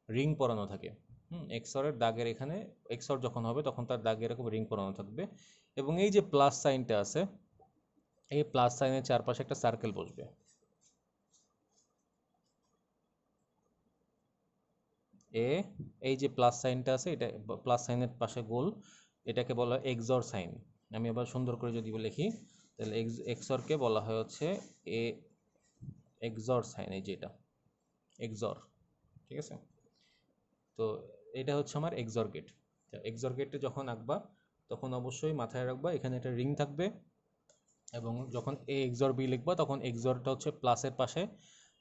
রিং পরানো থাকে। হুম এক্সরের দাগের এখানে এক্সর যখন হবে, তখন তার দাগে এরকম রিং পরানো থাকবে। এবং এই যে প্লাস সাইনটা আছে, এই প্লাস সাইনের চারপাশে একটা সার্কেল বসবে। এ, এই যে প্লাস সাইনটা আছে, এটা প্লাস সাইনের পাশে গোল, এটাকে বলা হয় এক্সর সাইন আমি আবার সুন্দর করে যদি লিখি তাহলে এক্স এক্সরকে বলা হয় হচ্ছে এ এক্সর সাইন এই যেটা এক্সর ঠিক আছে? তো এটা হচ্ছে আমার এক্সর গেট এক্সর গেটে যখন আঁকবা, তখন অবশ্যই মাথায় রাখবা, এখানে একটা রিং থাকবে, এবং যখন এ এক্সর বি লিখবা, তখন এক্সরটা হচ্ছে প্লাসের পাশে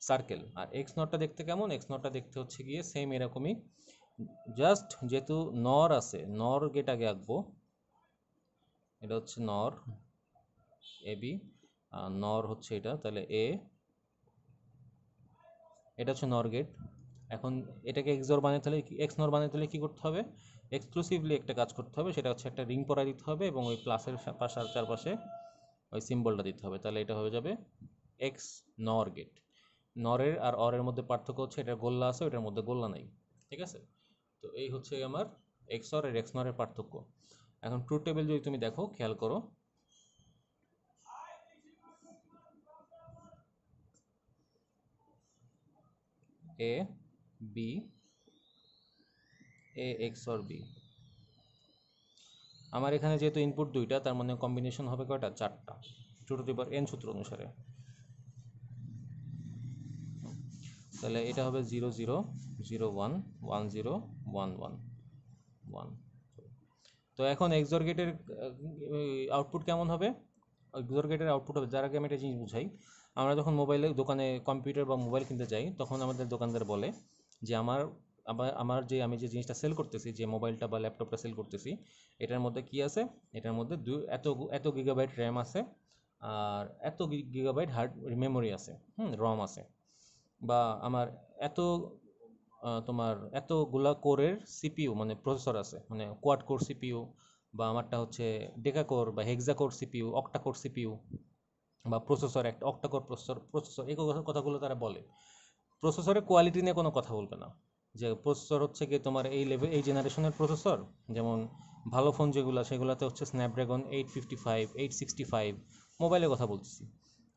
সার্কেল আর এক্স নটটা দেখতে কেমন? এক্স নটটা দেখতে হচ্ছে গিয়ে সেম এরকমই। জাস্ট যেহেতু নর আছে, নর গেট আগে আঁকবো। এটা হচ্ছে নর এ বি নর হচ্ছে এটা, তাহলে এ এটা হচ্ছে নর গেট এখন এটাকে এক্সর বানাতে হলে এক্স নর বানাতে হলে কী করতে হবে? এক্সক্লুসিভলি একটা কাজ করতে হবে, সেটা হচ্ছে একটা রিং পরা দিতে হবে এবং ওই প্লাসের পাশে চারপাশে ওই সিম্বলটা দিতে হবে। তাহলে এটা হয়ে যাবে এক্স নর গেট নরের আর অরের মধ্যে পার্থক্য হচ্ছে এটার গোল্লা আছে ওটার মধ্যে গোল্লা নাই, ঠিক আছে? তো এই হচ্ছে আমার এক্স অর আর এক্স নরের পার্থক্য। এখন ট্রু টেবিল যদি তুমি দেখো, খেয়াল করো। A B A XOR B আমার এখানে যেহেতু ইনপুট দুইটা, তার মানে কম্বিনেশন হবে কয়টা? চারটা। টু টু পাওয়ার এন সূত্র অনুসারে। তাহলে এটা হবে zero zero zero one one zero, one one one তো এখন এক্সর গেটের আউটপুট কেমন হবে? এক্সর গেটের আউটপুট হবে, যার আগে আমি একটা জিনিস বুঝাই, আমরা যখন মোবাইলে দোকানে কম্পিউটার বা মোবাইল কিনতে যাই, তখন আমাদের দোকানদার বলে যে আমার আমার যে আমি যে জিনিসটা সেল করতেছি, যে মোবাইলটা বা ল্যাপটপটা সেল করতেছি, এটার মধ্যে কি আছে? এটার মধ্যে দু এত এত গিগাবাইট র্যাম আছে, আর এত গিগাবাইট হার্ড মেমোরি আছে, হুম রম আছে। বা আমার এত তোমার এতগুলা কোরের সিপিইউ মানে প্রসেসর আছে মানে কোয়াড কোর সিপিইউ বা আমারটা হচ্ছে ডেকা কোর বা hexa core CPU octa core CPU বা প্রসেসর একটা অক্টা কোর প্রসেসর প্রসেসর এই কথাগুলো তারা বলে। প্রসেসরের কোয়ালিটি নিয়ে কোনো কথা বলবে না। যে প্রসেসর হচ্ছে কি তোমার এই লেভেল এই জেনারেশনের প্রসেসর যেমন ভালো ফোন যেগুলো, সেগুলোতে হচ্ছে Snapdragon eight fifty five eight sixty five মোবাইলের কথা বলতেছি।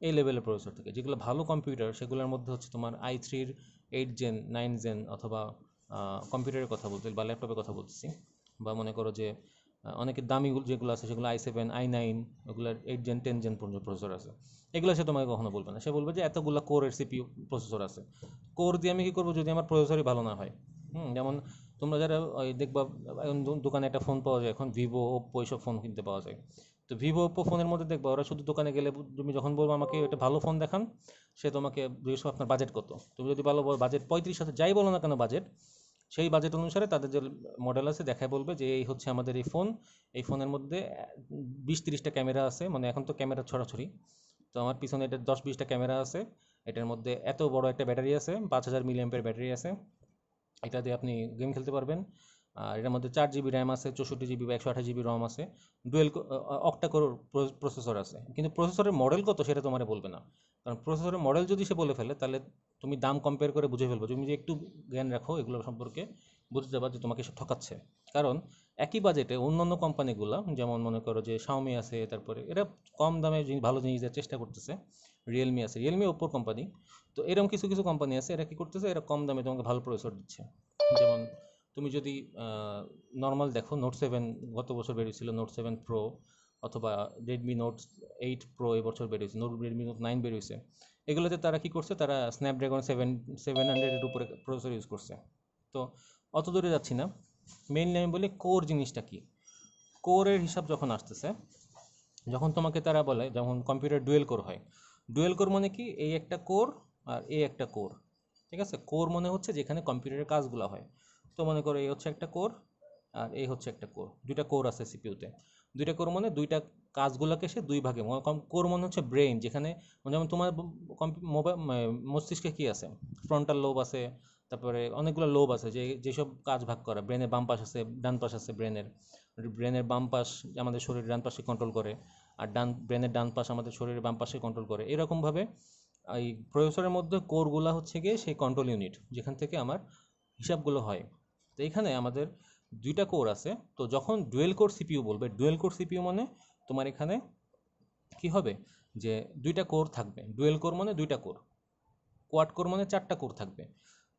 এই লেভেলের প্রসেসর থেকে। যেগুলো ভালো কম্পিউটার সেগুলোর মধ্যে হচ্ছে তোমার আই থ্রির এইট জেন নাইন জেন অথবা কম্পিউটারের কথা বলতে বা ল্যাপটপের কথা বলতেছি। বা মনে করো যে আহ, অনেকের দামি যেগুলো আছে সেগুলো আই সেভেন আই নাইন ওগুলোর এইট জেন টেন জেন পর্যন্ত প্রসেসর আছে। এগুলো সে তোমাকে কখনো বলবে না। সে বলবে যে এতগুলো কোরের সিপিইউ প্রসেসর আছে। কোর দিয়ে আমি কী করব যদি আমার প্রসেসরই ভালো না হয়? হুম যেমন তোমরা যারা দেখবা দোকানে একটা ফোন পাওয়া যায় এখন ভিভো ওপ্পো এইসব ফোন কিনতে পাওয়া যায়। তো ভিভো ওপো ফোনের মধ্যে দেখবা ওরা শুধু দোকানে গেলে তুমি যখন বলব আমাকে একটা ভালো ফোন দেখান, সে তোমাকে জিজ্ঞেস আপনার বাজেট কত তুমি যদি ভালো বাজেট পঁয়ত্রিশ হাজার যাই বলো না কেন বাজেট সেই বাজেট অনুসারে তাদের যে মডেল আছে দেখায় বলবে যে এই হচ্ছে আমাদের এই ফোন এই ফোনের মধ্যে বিশ তিরিশটা ক্যামেরা আছে মানে এখন তো ক্যামেরা ছড়াছড়ি। তো আমার পিছনে এটা দশ বিশটা ক্যামেরা আছে। এটার মধ্যে এত বড় একটা ব্যাটারি আছে, পাঁচ হাজার মিলিয়াম্পের ব্যাটারি আছে। এটা দিয়ে আপনি গেম খেলতে পারবেন। আর এটার মধ্যে চার জিবি র্যাম আছে, চৌষট্টি জিবি বা একশো আঠাশ জিবি রম আছে। ডুয়েল অক্টা কোর প্রসেসর আছে। কিন্তু প্রসেসরের মডেল কত সেটা তোমার বলবে না। কারণ প্রসেসরের মডেল যদি সে বলে ফেলে, তাহলে তুমি দাম কম্পেয়ার করে বুঝে ফেলব। তুমি যে একটু জ্ঞান রাখো এগুলো সম্পর্কে বুঝতে যাবা যে তোমাকে সে ঠকাচ্ছে। কারণ একই বাজেটে অন্যান্য কোম্পানিগুলো যেমন মনে করো যে শাওমি আছে, তারপরে এরা কম দামে ভালো জিনিস দেওয়ার চেষ্টা করতেছে। রিয়েলমি আছে রিয়েলমি ওপ্পোর কোম্পানি তো এরকম কিছু কিছু কোম্পানি আছে, এরা কি করতেছে? এরা কম দামে তোমাকে ভালো প্রসেসর দিচ্ছে। যেমন তুমি যদি নর্মাল দেখো নোট সেভেন গত বছর বেরিয়েছিল নোট সেভেন প্রো অথবা রেডমি নোট এইট প্রো এবছর বেরিয়েছে নোট রেডমি নোট নাইন বেরিয়েছে। এগুলোতে তারা কি করছে? তারা স্ন্যাপড্রাগন সেভেন সেভেন হান্ড্রেডের উপরে প্রসেসর ইউজ করছে। তো অত দূরে যাচ্ছি না। মেইনলি আমি বলি কোর জিনিসটা কি? কোরের হিসাব যখন আসতেছে, যখন তোমাকে তারা বলে, যখন কম্পিউটার ডুয়েল কোর হয়। ডুয়েল কোর মানে কি? এই একটা কোর আর এই একটা কোর ঠিক আছে? কোর মনে হচ্ছে যেখানে কম্পিউটারের কাজগুলো হয়। তো মনে করো এই হচ্ছে একটা কোর আর এই হচ্ছে একটা কোর। দুইটা কোর আছে সিপিউতে দুইটা কোর মানে দুইটা কাজগুলোকে সে দুই ভাগে কোর মনে হচ্ছে ব্রেইন, যেখানে যেমন তোমার মোবাইল মস্তিষ্কে কি আছে? ফ্রন্টাল লোব আছে, তারপরে অনেকগুলো লোব আছে যে যেসব কাজ ভাগ করা। ব্রেনের বাম পাশ আছে, ডান পাশ আছে ব্রেনের ব্রেনের বাম পাশ আমাদের শরীরের ডান পাশে কন্ট্রোল করে আর ডান ব্রেনের ডান পাশ আমাদের শরীরের বাম পাশে কন্ট্রোল করে। এরকমভাবে এই প্রসেসরের মধ্যে কোরগুলো হচ্ছে গিয়ে সেই কন্ট্রোল ইউনিট যেখান থেকে আমার হিসাবগুলো হয়। তো এখানে আমাদের দুইটা কোর আছে। তো যখন ডুয়েল কোর সিপিইউ বলবে, ডুয়েল কোর সিপিইউ মানে তোমার এখানে কি হবে? যে দুইটা কোর থাকবে। ডুয়েল কোর মানে দুইটা কোর। কোয়াড কোর মানে চারটা কোর থাকবে,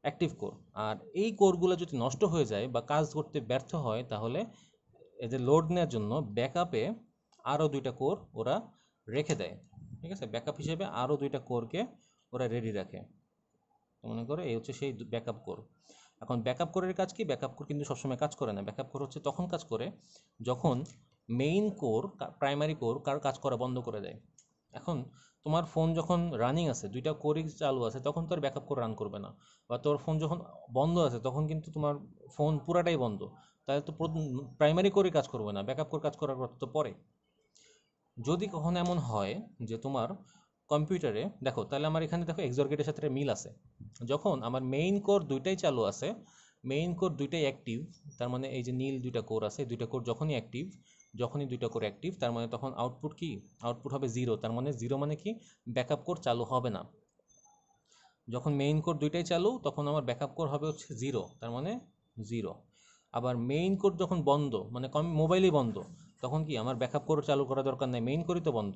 অ্যাক্টিভ কোর। আর এই কোরগুলো যদি নষ্ট হয়ে যায় বা কাজ করতে ব্যর্থ হয়, তাহলে এদের লোড নেওয়ার জন্য ব্যাকআপে আরও দুইটা কোর ওরা রেখে দেয়। ঠিক আছে? ব্যাকআপ হিসেবে আরও দুইটা কোরকে ওরা রেডি রাখে। মনে করো এই হচ্ছে সেই ব্যাকআপ কোর। এখন ব্যাকআপ কোরের কাজ কি? ব্যাকআপ কোর কিন্তু সবসময় কাজ করে না। ব্যাকআপ কোর হচ্ছে তখন কাজ করে যখন মেইন কোর প্রাইমারি কোর কার কাজ করা বন্ধ করে দেয়। এখন তোমার ফোন যখন রানিং আছে, দুইটা কোরই চালু আছে, তখন তো আর ব্যাকআপ কোর রান করবে না। বা তোর ফোন যখন বন্ধ আছে, তখন কিন্তু তোমার ফোন পুরাটাই বন্ধ। তাহলে তো প্রাইমারি কোরে কাজ করবে না ব্যাকআপ কোর কাজ করার কথা তো পরে। যদি কখনো এমন হয় যে তোমার কম্পিউটারে, দেখো, তাহলে আমার এখানে দেখো এক্সরগেটের সাথে মিল আছে। যখন আমার মেইন কোর দুইটাই চালু আছে মেইন কোর দুইটাই অ্যাক্টিভ তার মানে এই যে নীল দুইটা কোর আছে দুইটা কোর যখনই অ্যাক্টিভ যখনই দুইটা কোর অ্যাক্টিভ তার মানে তখন আউটপুট কি? আউটপুট হবে জিরো তার মানে জিরো মানে কি? ব্যাকআপ কোর চালু হবে না। যখন মেইন কোর দুইটাই চালু, তখন আমার ব্যাকআপ কোর হবে হচ্ছে জিরো তার মানে জিরো আবার মেইন কোর যখন বন্ধ মানে কম মোবাইলই বন্ধ, তখন কি? আমার ব্যাকআপ কোর চালু করা দরকার নেই মেইন কোরই তো বন্ধ।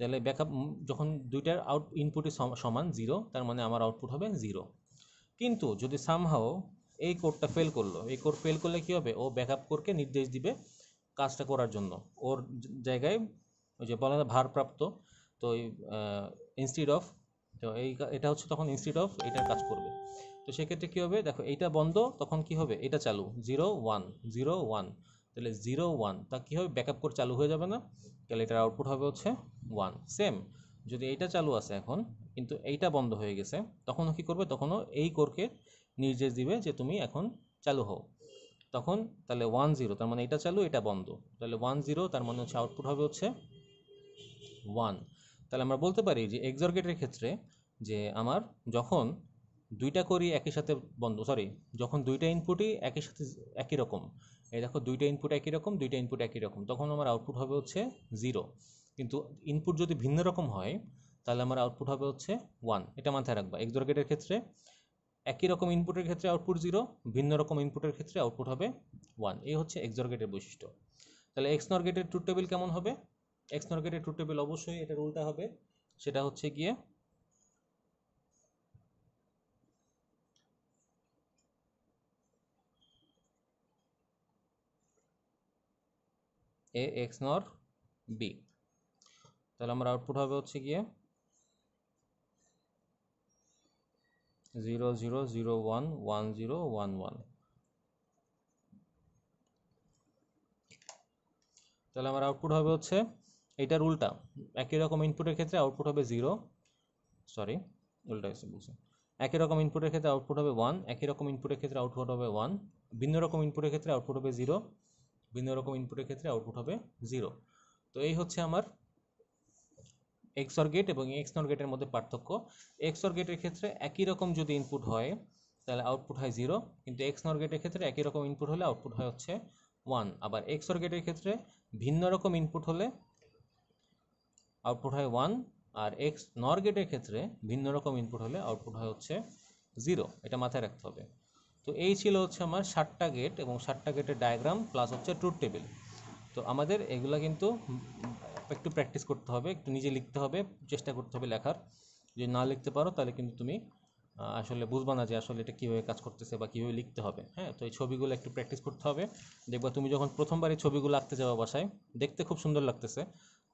তাহলে ব্যাকআপ যখন দুইটার আউট ইনপুটই সমান জিরো তার মানে আমার আউটপুট হবে জিরো কিন্তু যদি সামহাও এই কোডটা ফেল করল, এই কোড ফেল করলে কি হবে? ও ব্যাকআপ কোরকে নির্দেশ দিবে কাজটা করার জন্য। ওর জায়গায় ওই যে বলা ভারপ্রাপ্ত, তো ইনস্টিড অফ তো এই এটা হচ্ছে তখন ইনস্টিড অফ এটার কাজ করবে। তো সেক্ষেত্রে কী হবে? দেখো এইটা বন্ধ, তখন কি হবে? এটা চালু। জিরো ওয়ান জিরো ওয়ান তাহলে জিরো ওয়ান তা কী হবে? ব্যাকআপ কোড চালু হয়ে যাবে না? তাহলে এটার আউটপুট হবে হচ্ছে ওয়ান সেম যদি এইটা চালু আছে এখন, কিন্তু এইটা বন্ধ হয়ে গেছে, তখনও কি করবে? তখনও এই কোরকে নির্দেশ দিবে যে তুমি এখন চালু হও। তখন তাহলে ওয়ান জিরো তার মানে এটা চালু, এটা বন্ধ। তাহলে ওয়ান জিরো তার মানে হচ্ছে আউটপুট হবে হচ্ছে ওয়ান তাহলে আমরা বলতে পারি যে এক্সর গেটের ক্ষেত্রে যে আমার যখন দুইটা করি একই সাথে বন্ধ সরি যখন দুইটা ইনপুটই একই সাথে, একই রকম এই দেখো দুইটা ইনপুট একই রকম, দুইটা ইনপুট একই রকম। তখন আমার আউটপুট হবে হচ্ছে জিরো কিন্তু ইনপুট যদি ভিন্ন রকম হয়, তাহলে আমার আউটপুট হবে হচ্ছে ওয়ান এটা মাথায় রাখবা। এক্সর গেটের ক্ষেত্রে একই রকম ইনপুটের ক্ষেত্রে আউটপুট জিরো ভিন্ন রকম ইনপুটের ক্ষেত্রে আউটপুট হবে ওয়ান এই হচ্ছে এক্সর গেটের বৈশিষ্ট্য। তাহলে এক্স নর গেটের ট্রুথ টেবিল কেমন হবে? এক্স নর গেটের ট্রুথ টেবিল অবশ্যই এটার উল্টা হবে। সেটা হচ্ছে গিয়ে এ, এক্স নর, বি। তাহলে আমার আউটপুট হবে হচ্ছে গিয়ে zero zero zero one one zero one one. তাহলে আমার আউটপুট হবে হচ্ছে এটার উল্টা। একই রকম ইনপুটের ক্ষেত্রে আউটপুট হবে জিরো। সরি উল্টা এসে বলছি একই রকম ইনপুটের ক্ষেত্রে আউটপুট হবে ওয়ান একই রকম ইনপুটের ক্ষেত্রে আউটপুট হবে ওয়ান ভিন্ন রকম ইনপুটের ক্ষেত্রে আউটপুট হবে জিরো। ভিন্ন রকম ইনপুটের ক্ষেত্রে আউটপুট হবে জিরো তো এই হচ্ছে আমার এক্সর গেট এবং এক্সনর গেটের মধ্যে পার্থক্য। এক্সর গেটের ক্ষেত্রে একই রকম যদি ইনপুট হয়, তাহলে আউটপুট হয় জিরো কিন্তু এক্সনর গেটের ক্ষেত্রে একই রকম ইনপুট হলে আউটপুট হয় হচ্ছে ওয়ান আবার এক্সর গেটের ক্ষেত্রে ভিন্ন রকম ইনপুট হলে আউটপুট হয় ওয়ান আর এক্স নর গেটের ক্ষেত্রে ভিন্ন রকম ইনপুট হলে আউটপুট হয় হচ্ছে জিরো এটা মাথায় রাখতে হবে। তো এই ছিল হচ্ছে আমার ষাটটা গেট এবং ষাটটা গেটের ডায়াগ্রাম প্লাস হচ্ছে ট্রুথ টেবিল তো আমাদের এগুলা কিন্তু একটু প্র্যাকটিস করতে হবে, একটু নিজে লিখতে হবে, চেষ্টা করতে হবে লেখার। যদি না লিখতে পারো তাহলে কিন্তু তুমি আসলে বুঝবা না যে আসলে এটা কীভাবে কাজ করতেছে বা কীভাবে লিখতে হবে হ্যাঁ? তো এই ছবিগুলো একটু প্র্যাকটিস করতে হবে। দেখবা তুমি যখন প্রথমবার এই ছবিগুলো আঁকতে যাবে বাসায়, দেখতে খুব সুন্দর লাগতেছে,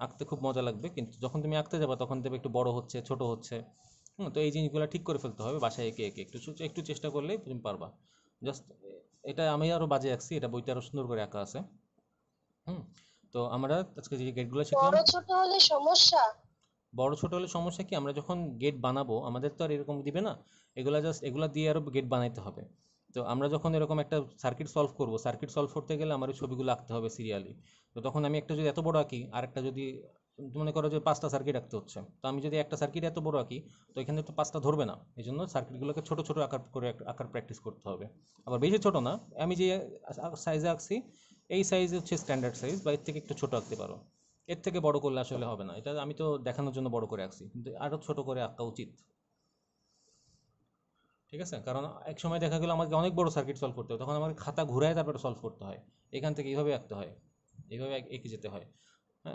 আঁকতে খুব মজা লাগবে। কিন্তু যখন তুমি আঁকতে যাবে তখন দেখবে একটু বড় হচ্ছে, ছোট হচ্ছে। হুম তো এই জিনিসগুলো ঠিক করে ফেলতে হবে বাসায় এঁকে এঁকে। একটু একটু চেষ্টা করলেই তুমি পারবা। জাস্ট এটা আমি আরও বাজে আঁকছি এটা বইতে আরও সুন্দর করে আঁকা আছে। হুম তো আমরা আজকে যে গেটগুলো শিখলাম
বড় ছোট হলে সমস্যা?
বড় ছোট হলে সমস্যা কি? আমরা যখন গেট বানাবো আমাদের তো আর এরকম দিবে না। এগুলা জাস্ট এগুলা দিয়ে আরও গেট বানাইতে হবে। তো আমরা যখন এরকম একটা সার্কিট সলভ করব সার্কিট সলভ করতে গেলে আমার ওই ছবিগুলো আঁকতে হবে সিরিয়ালি তো তখন আমি একটা যদি এত বড় আঁকি আর একটা যদি মনে করো যে পাঁচটা সার্কিট আঁকতে হচ্ছে। তো আমি যদি একটা সার্কিট এত বড় আঁকি, তো এখানে তো পাঁচটা ধরবে না। এই জন্য সার্কিটগুলোকে ছোট ছোট আকার করে আঁক- আঁকার প্র্যাকটিস করতে হবে। আবার বেশি ছোট না, আমি যে সাইজে আঁকছি, এই সাইজ হচ্ছে স্ট্যান্ডার্ড সাইজ বা এর থেকে একটু ছোট আঁকতে পারো। এর থেকে বড় করলে আসলে হবে না। এটা আমি তো দেখানোর জন্য বড় করে আঁকছি, কিন্তু আরও ছোট করে আঁকা উচিত। ঠিক আছে? কারণ এক সময় দেখা গেলো আমাকে অনেক বড় সার্কিট সলভ করতে হয়, তখন আমাকে খাতা ঘুরায় তারপরে সলভ করতে হয়। এখান থেকে এইভাবে আঁকতে হয়, এইভাবে এঁকে যেতে হ্যাঁ।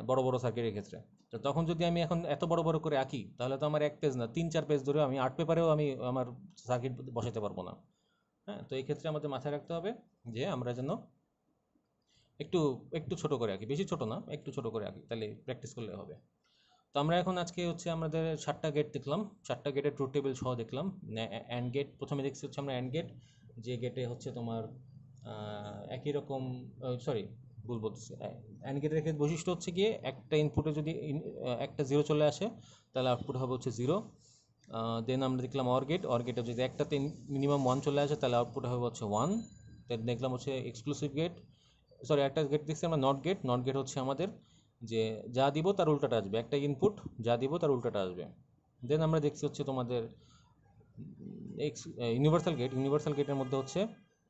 বড় বড় সার্কিটের ক্ষেত্রে। তো তখন যদি আমি এখন এত বড় বড় করে আঁকি, তাহলে তো আমার এক পেজ না, তিন চার পেজ ধরে আমি আর্ট পেপারেও আমি আমার সার্কিট বসাতে পারব না। হ্যাঁ তো এই ক্ষেত্রে আমাদের মাথায় রাখতে হবে যে আমরা যেন একটু একটু ছোট করে আঁকি, বেশি ছোট না, একটু ছোট করে আঁকি, তাহলে প্র্যাকটিস করলে হবে। তো আমরা এখন আজকে হচ্ছে আমাদের সাতটা গেট দেখলাম, সাতটা গেটের ট্রুথ টেবিল সহ দেখলাম। অ্যান্ড গেট প্রথমে দেখছি হচ্ছে আমরা অ্যান্ড গেট যে গেটে হচ্ছে তোমার একই রকম সরি ভুল বলতেছি। অ্যান্ড গেটের ক্ষেত্রে বৈশিষ্ট্য হচ্ছে গিয়ে একটা ইনপুটে যদি একটা জিরো চলে আসে, তাহলে আউটপুট হবে হচ্ছে জিরো দেন আমরা দেখলাম অর গেট অর গেটে যদি একটাতে মিনিমাম ওয়ান চলে আসে, তাহলে আউটপুট হবে হচ্ছে ওয়ান দেন দেখলাম হচ্ছে এক্সক্লুসিভ গেট সরি একটা গেট দেখছি আমরা নট গেট নট গেট হচ্ছে আমাদের যে যা দিব তার উল্টাটা আসবে, একটা ইনপুট যা দিব তার উল্টাটা আসবে। দেন আমরা দেখছি হচ্ছে তোমাদের এক্স ইউনিভার্সাল গেট ইউনিভার্সাল গেটের মধ্যে হচ্ছে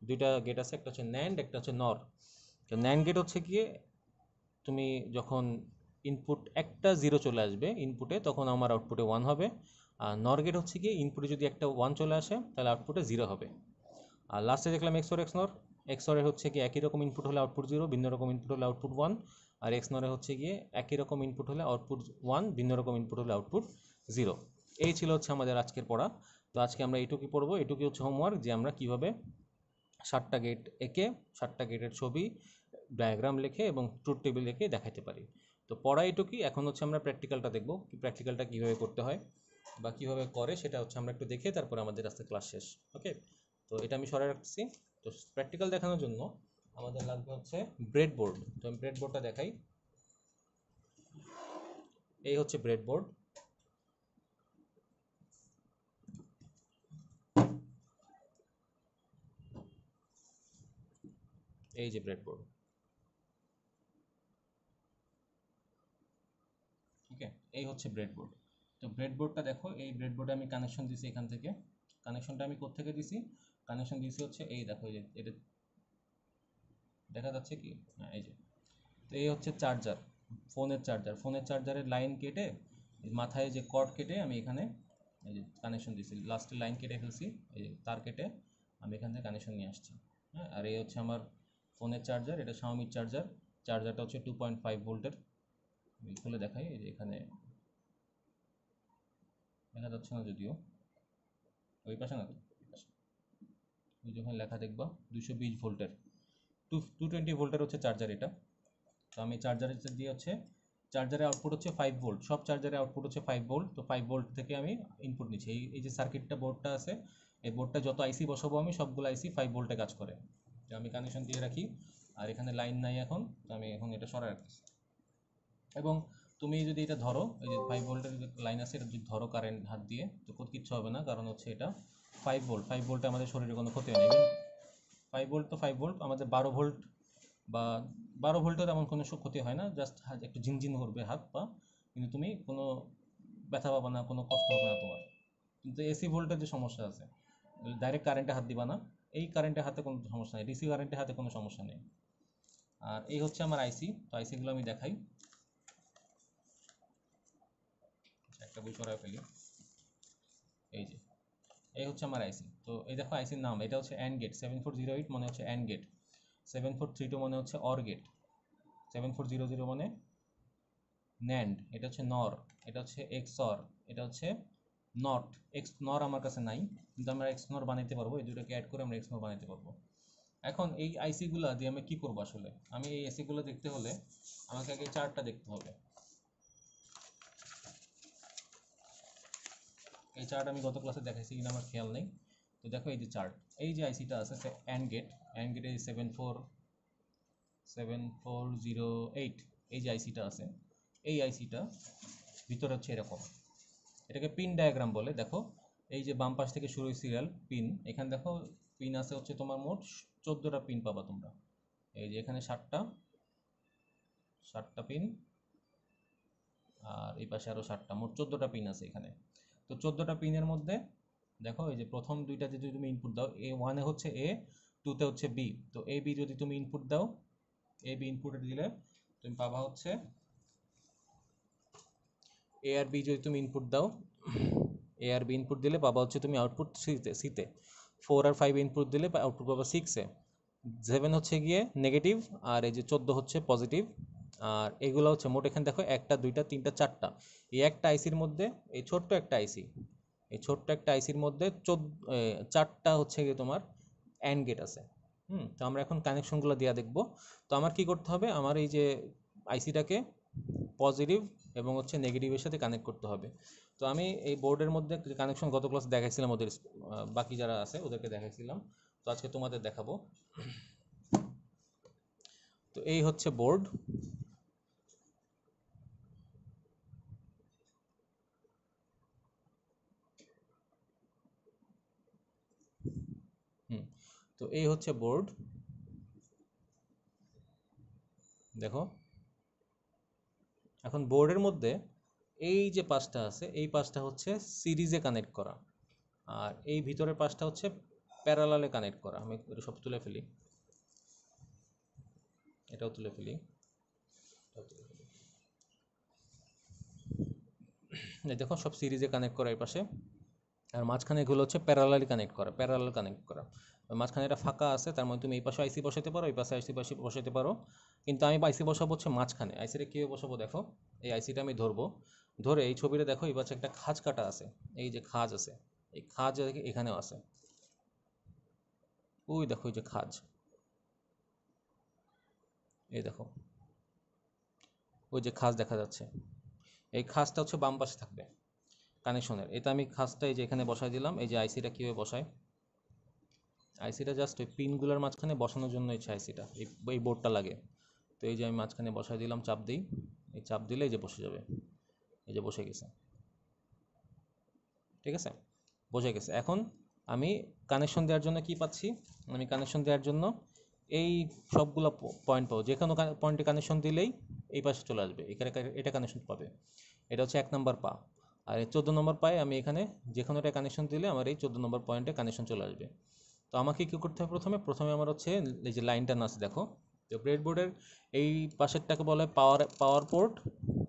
দুইটা গেট আছে, একটা হচ্ছে ন্যান্ড একটা হচ্ছে নর তো ন্যান্ড গেট হচ্ছে গিয়ে তুমি যখন ইনপুট একটা জিরো চলে আসবে ইনপুটে তখন আমার আউটপুটে ওয়ান হবে। আর নর গেট হচ্ছে গিয়ে ইনপুটে যদি একটা ওয়ান চলে আসে, তাহলে আউটপুটে জিরো হবে। আর লাস্টে দেখলাম এক্সর এক্স নর এক্সরের হচ্ছে কি একই রকম ইনপুট হলে আউটপুট জিরো ভিন্ন রকম ইনপুট হলে আউটপুট ওয়ান আর এক্স নরে হচ্ছে গিয়ে একই রকম ইনপুট হলে আউটপুট ওয়ান ভিন্ন রকম ইনপুট হলে আউটপুট জিরো এই ছিল হচ্ছে আমাদের আজকের পড়া। তো আজকে আমরা এইটুকুই পড়ব। এটুকুই হচ্ছে হোমওয়ার্ক যে আমরা কীভাবে সাতটা গেট এঁকে, সাতটা গেটের ছবি ডায়াগ্রাম লিখে এবং ট্রুথ টেবিল লিখে দেখাতে পারি। তো পড়া এটুকুই, এখন হচ্ছে আমরা প্র্যাকটিক্যালটা দেখব প্র্যাকটিক্যালটা কীভাবে করতে হয় বা কীভাবে করে সেটা হচ্ছে আমরা একটু দেখে তারপরে আমাদের আজকে ক্লাস শেষ ওকে তো এটা আমি সরাই রাখছি। তো প্র্যাকটিক্যাল দেখানোর জন্য আমাদের লাগবে হচ্ছে ব্রেড বোর্ড তো আমি ব্রেড বোর্ডটা দেখাই। এই হচ্ছে ব্রেড বোর্ড এই যে ব্রেড বোর্ড ওকে এই হচ্ছে ব্রেডবোর্ড তো ব্রেডবোর্ডটা দেখো, এই ব্রেডবোর্ডে আমি কানেকশন দিছি এখান থেকে। কানেকশনটা আমি কোত্থেকে দিছি? কানেকশন দিছি হচ্ছে এই দেখো, এই যে এটা দেখা যাচ্ছে কি? হ্যাঁ এই যে। তো এই হচ্ছে চার্জার ফোনের চার্জার ফোনের চার্জারের লাইন কেটে, মাথায় যে কর্ড কেটে আমি এখানে এই যে কানেকশন দিছি। লাস্টে লাইন কেটে ফেলছি, এই যে তার কেটে আমি এখান থেকে কানেকশন নিয়ে আসছি। হ্যাঁ আর এই হচ্ছে আমার ফোনের চার্জার এটা শাওমির চার্জার চার্জারটা হচ্ছে টু পয়েন্ট ফাইভ ভোল্টের খুলে দেখাই যে এখানে দেখা যাচ্ছে না যদিও। ওই পাশে না তো? এই পাশে। ওই যখন লেখা দেখবা দুশো বিশ ভোল্টের। টু টু টোয়েন্টি ভোল্টের হচ্ছে চার্জার এটা। তো আমি চার্জারের দিয়ে হচ্ছে চার্জারের আউটপুট হচ্ছে ফাইভ ভোল্ট সব চার্জারের আউটপুট হচ্ছে ফাইভ ভোল্ট তো ফাইভ ভোল্ট থেকে আমি ইনপুট নিচ্ছি। এই এই যে সার্কিটটা বোর্ডটা আছে, এই বোর্ডটা যত আইসি বসাবো আমি, সবগুলো আইসি ফাইভ ভোল্টে কাজ করে। তো আমি কানেকশন দিয়ে রাখি। আর এখানে লাইন নাই এখন। তো আমি এখন এটা সরাই রাখতেছি। এবং তুমি যদি এটা ধরো, এই যে ফাইভ ভোল্টের লাইন আছে, এটা যদি ধরো কারেন্ট হাত দিয়ে, তো কিচ্ছু হবে না, কারণ হচ্ছে এটা ফাইভ ভোল্ট ফাইভ ভোল্টে আমাদের শরীরে কোনো ক্ষতি হয় না। ফাইভ ভোল্ট তো ফাইভ ভোল্ট আমাদের বারো ভোল্ট বা বারো ভোল্টের তেমন কোনো ক্ষতি হয় না জাস্ট একটু ঝিনঝিন করবে হাত, পা, কিন্তু তুমি কোনো ব্যথা পাবা না, কোনো কষ্ট হবে না তোমার। কিন্তু এসি ভোল্টের যে সমস্যা আছে ডাইরেক্ট কারেন্টে হাত দিবা না, এই কারেন্টের হাতে কোনো সমস্যা নেই ডিসি কারেন্টের হাতে কোনো সমস্যা নেই। আর এই হচ্ছে আমার আইসি তো আইসিগুলো আমি দেখাই আচ্ছা, একটা বই সরাই ফেলি। এই যে, এই হচ্ছে আমার আইসি তো এই দেখো আইসির নাম, এটা হচ্ছে and gate seven four zero eight মানে হচ্ছে and gate seven four three two মানে হচ্ছে or gate seven four zero zero মানে ন্যান্ড এটা হচ্ছে নর এটা হচ্ছে এক্স অর এটা হচ্ছে নট এক্স নর আমার কাছে নাই, কিন্তু আমরা এক্স নর বানাইতে পারব, এই দুটোকে অ্যাড করে আমরা এক্স নর বানাইতে পারব। এখন এই আইসিগুলো দিয়ে আমি কি করব আসলে? আমি এই এসিগুলো দেখতে হলে আমাকে আগে চার্টটা দেখতে হবে। এই চার্ট আমি গত ক্লাসে দেখাইছি কিনা আমার খেয়াল নেই। তো দেখো এই যে চার্ট এই যে আইসিটা আছে, সে অ্যান্ড গেট অ্যান্ড গেটে seven four seven four zero eight এই যে আইসিটা আছে, এই আইসিটা ভিতরে হচ্ছে এরকম। এটাকে পিন ডায়াগ্রাম বলে, দেখো, এই যে বাম পাশ থেকে শুরু সিরিয়াল পিন এখানে দেখো পিন আছে হচ্ছে তোমার মোট চোদ্দোটা পিন পাবা তোমরা। এই যে এখানে ষাটটা ষাটটা পিন আর এই পাশে আরও ষাটটা, মোট চোদ্দোটা পিন আছে এখানে। তো চোদ্দোটা পিনের মধ্যে, দেখো, এই যে প্রথম দুইটাতে যদি তুমি ইনপুট দাও, এ ওয়ানে হচ্ছে এ টুতে হচ্ছে বি তো এ বি যদি তুমি ইনপুট দাও এ বি ইনপুট দিলে তুমি পাবা হচ্ছে এ আর বি যদি তুমি ইনপুট দাও এ আর বি ইনপুট দিলে পাবা হচ্ছে তুমি আউটপুট সিতে সিতে ফোর আর ফাইভ ইনপুট দিলে আউটপুট পাবা সিক্সে সেভেন হচ্ছে গিয়ে নেগেটিভ আর এই যে চোদ্দ হচ্ছে পজিটিভ আর এগুলো হচ্ছে মোট এখানে দেখো একটা, দুইটা, তিনটা, চারটা। এই একটা আইসির মধ্যে, এই ছোট্ট একটা আইসি এই ছোট্ট একটা আইসির মধ্যে চোদ্দ চারটা হচ্ছে গিয়ে তোমার অ্যান্ড গেট আছে। হুম, তো আমরা এখন কানেকশনগুলো দেওয়া দেখব। তো আমার কি করতে হবে? আমার এই যে আইসিটাকে পজিটিভ এবং হচ্ছে নেগেটিভের সাথে কানেক্ট করতে হবে। তো আমি এই বোর্ডের মধ্যে কানেকশন গত ক্লাস দেখাইছিলাম ওদের বাকি যারা আছে ওদেরকে দেখাইছিলাম। তো আজকে তোমাদের দেখাবো। তো এই হচ্ছে বোর্ড হুম, তো এই হচ্ছে বোর্ড দেখো, এখন বোর্ডের মধ্যে এই যে পাঁচটা আছে, এই পাঁচটা হচ্ছে সিরিজে কানেক্ট করা। আর এই ভিতরের পাঁচটা হচ্ছে প্যারালালে কানেক্ট করা। আমি সব তুলে ফেলি। এটাও তুলে ফেলি। দেখো, সব সিরিজে কানেক্ট করা এই পাশে। আর মাঝখানে এগুলো হচ্ছে প্যারালালি কানেক্ট করা প্যারালাল কানেক্ট করা। মাঝখানে এটা ফাঁকা আছে, তার মধ্যে তুমি এই পাশে আইসি বসাতে পারো, এই পাশে আইসি পাশে বসাতে পারো। কিন্তু আমি আইসি বসাবো হচ্ছে মাঝখানে। আইসিটা কীভাবে বসাবো দেখো? এই আইসিটা আমি ধরবো। ধরে এই ছবিটা দেখো, এই পাশে একটা খাজ কাটা আছে। এই যে খাজ আছে, এই খাঁজ এখানেও আছে। ওই দেখো, এই যে খাজ। এই দেখো। ওই যে খাজ দেখা যাচ্ছে। এই খাজটা হচ্ছে বাম পাশে থাকবে। কানেকশনের। এটা আমি খাঁজটা এই যে এখানে বসাই দিলাম, এই যে আইসিটা কীভাবে বসায় আইসিটা জাস্ট ওই পিনগুলোর মাঝখানে বসানোর জন্য ইচ্ছে আইসিটা, এই এই বোর্ডটা লাগে। তো এই যে আমি মাঝখানে বসাই দিলাম, চাপ দিই। এই চাপ দিলে এই যে বসে যাবে। এই যে বসে গেছে। ঠিক আছে? বসে গেছে। এখন আমি কানেকশন দেওয়ার জন্য কি পাচ্ছি? আমি কানেকশন দেওয়ার জন্য এই সবগুলো পয়েন্ট পাবো। যে কোনো পয়েন্টে কানেকশন দিলেই এই পাশে চলে আসবে। এখানে এটা কানেকশন পাবে। এটা হচ্ছে এক নম্বর পা। আর এই চোদ্দ নম্বর পায়ে আমি এখানে যে কোনো একটা কানেকশন দিলে আমার এই চোদ্দ নম্বর পয়েন্টে কানেকশন চলে আসবে। তো আমাকে কী করতে হবে প্রথমে? প্রথমে আমার হচ্ছে এই যে লাইনটা নাচ দেখো। তো ব্রেডবোর্ডের এই পাশেরটাকে বলা হয় পাওয়ার পাওয়ার পোর্ট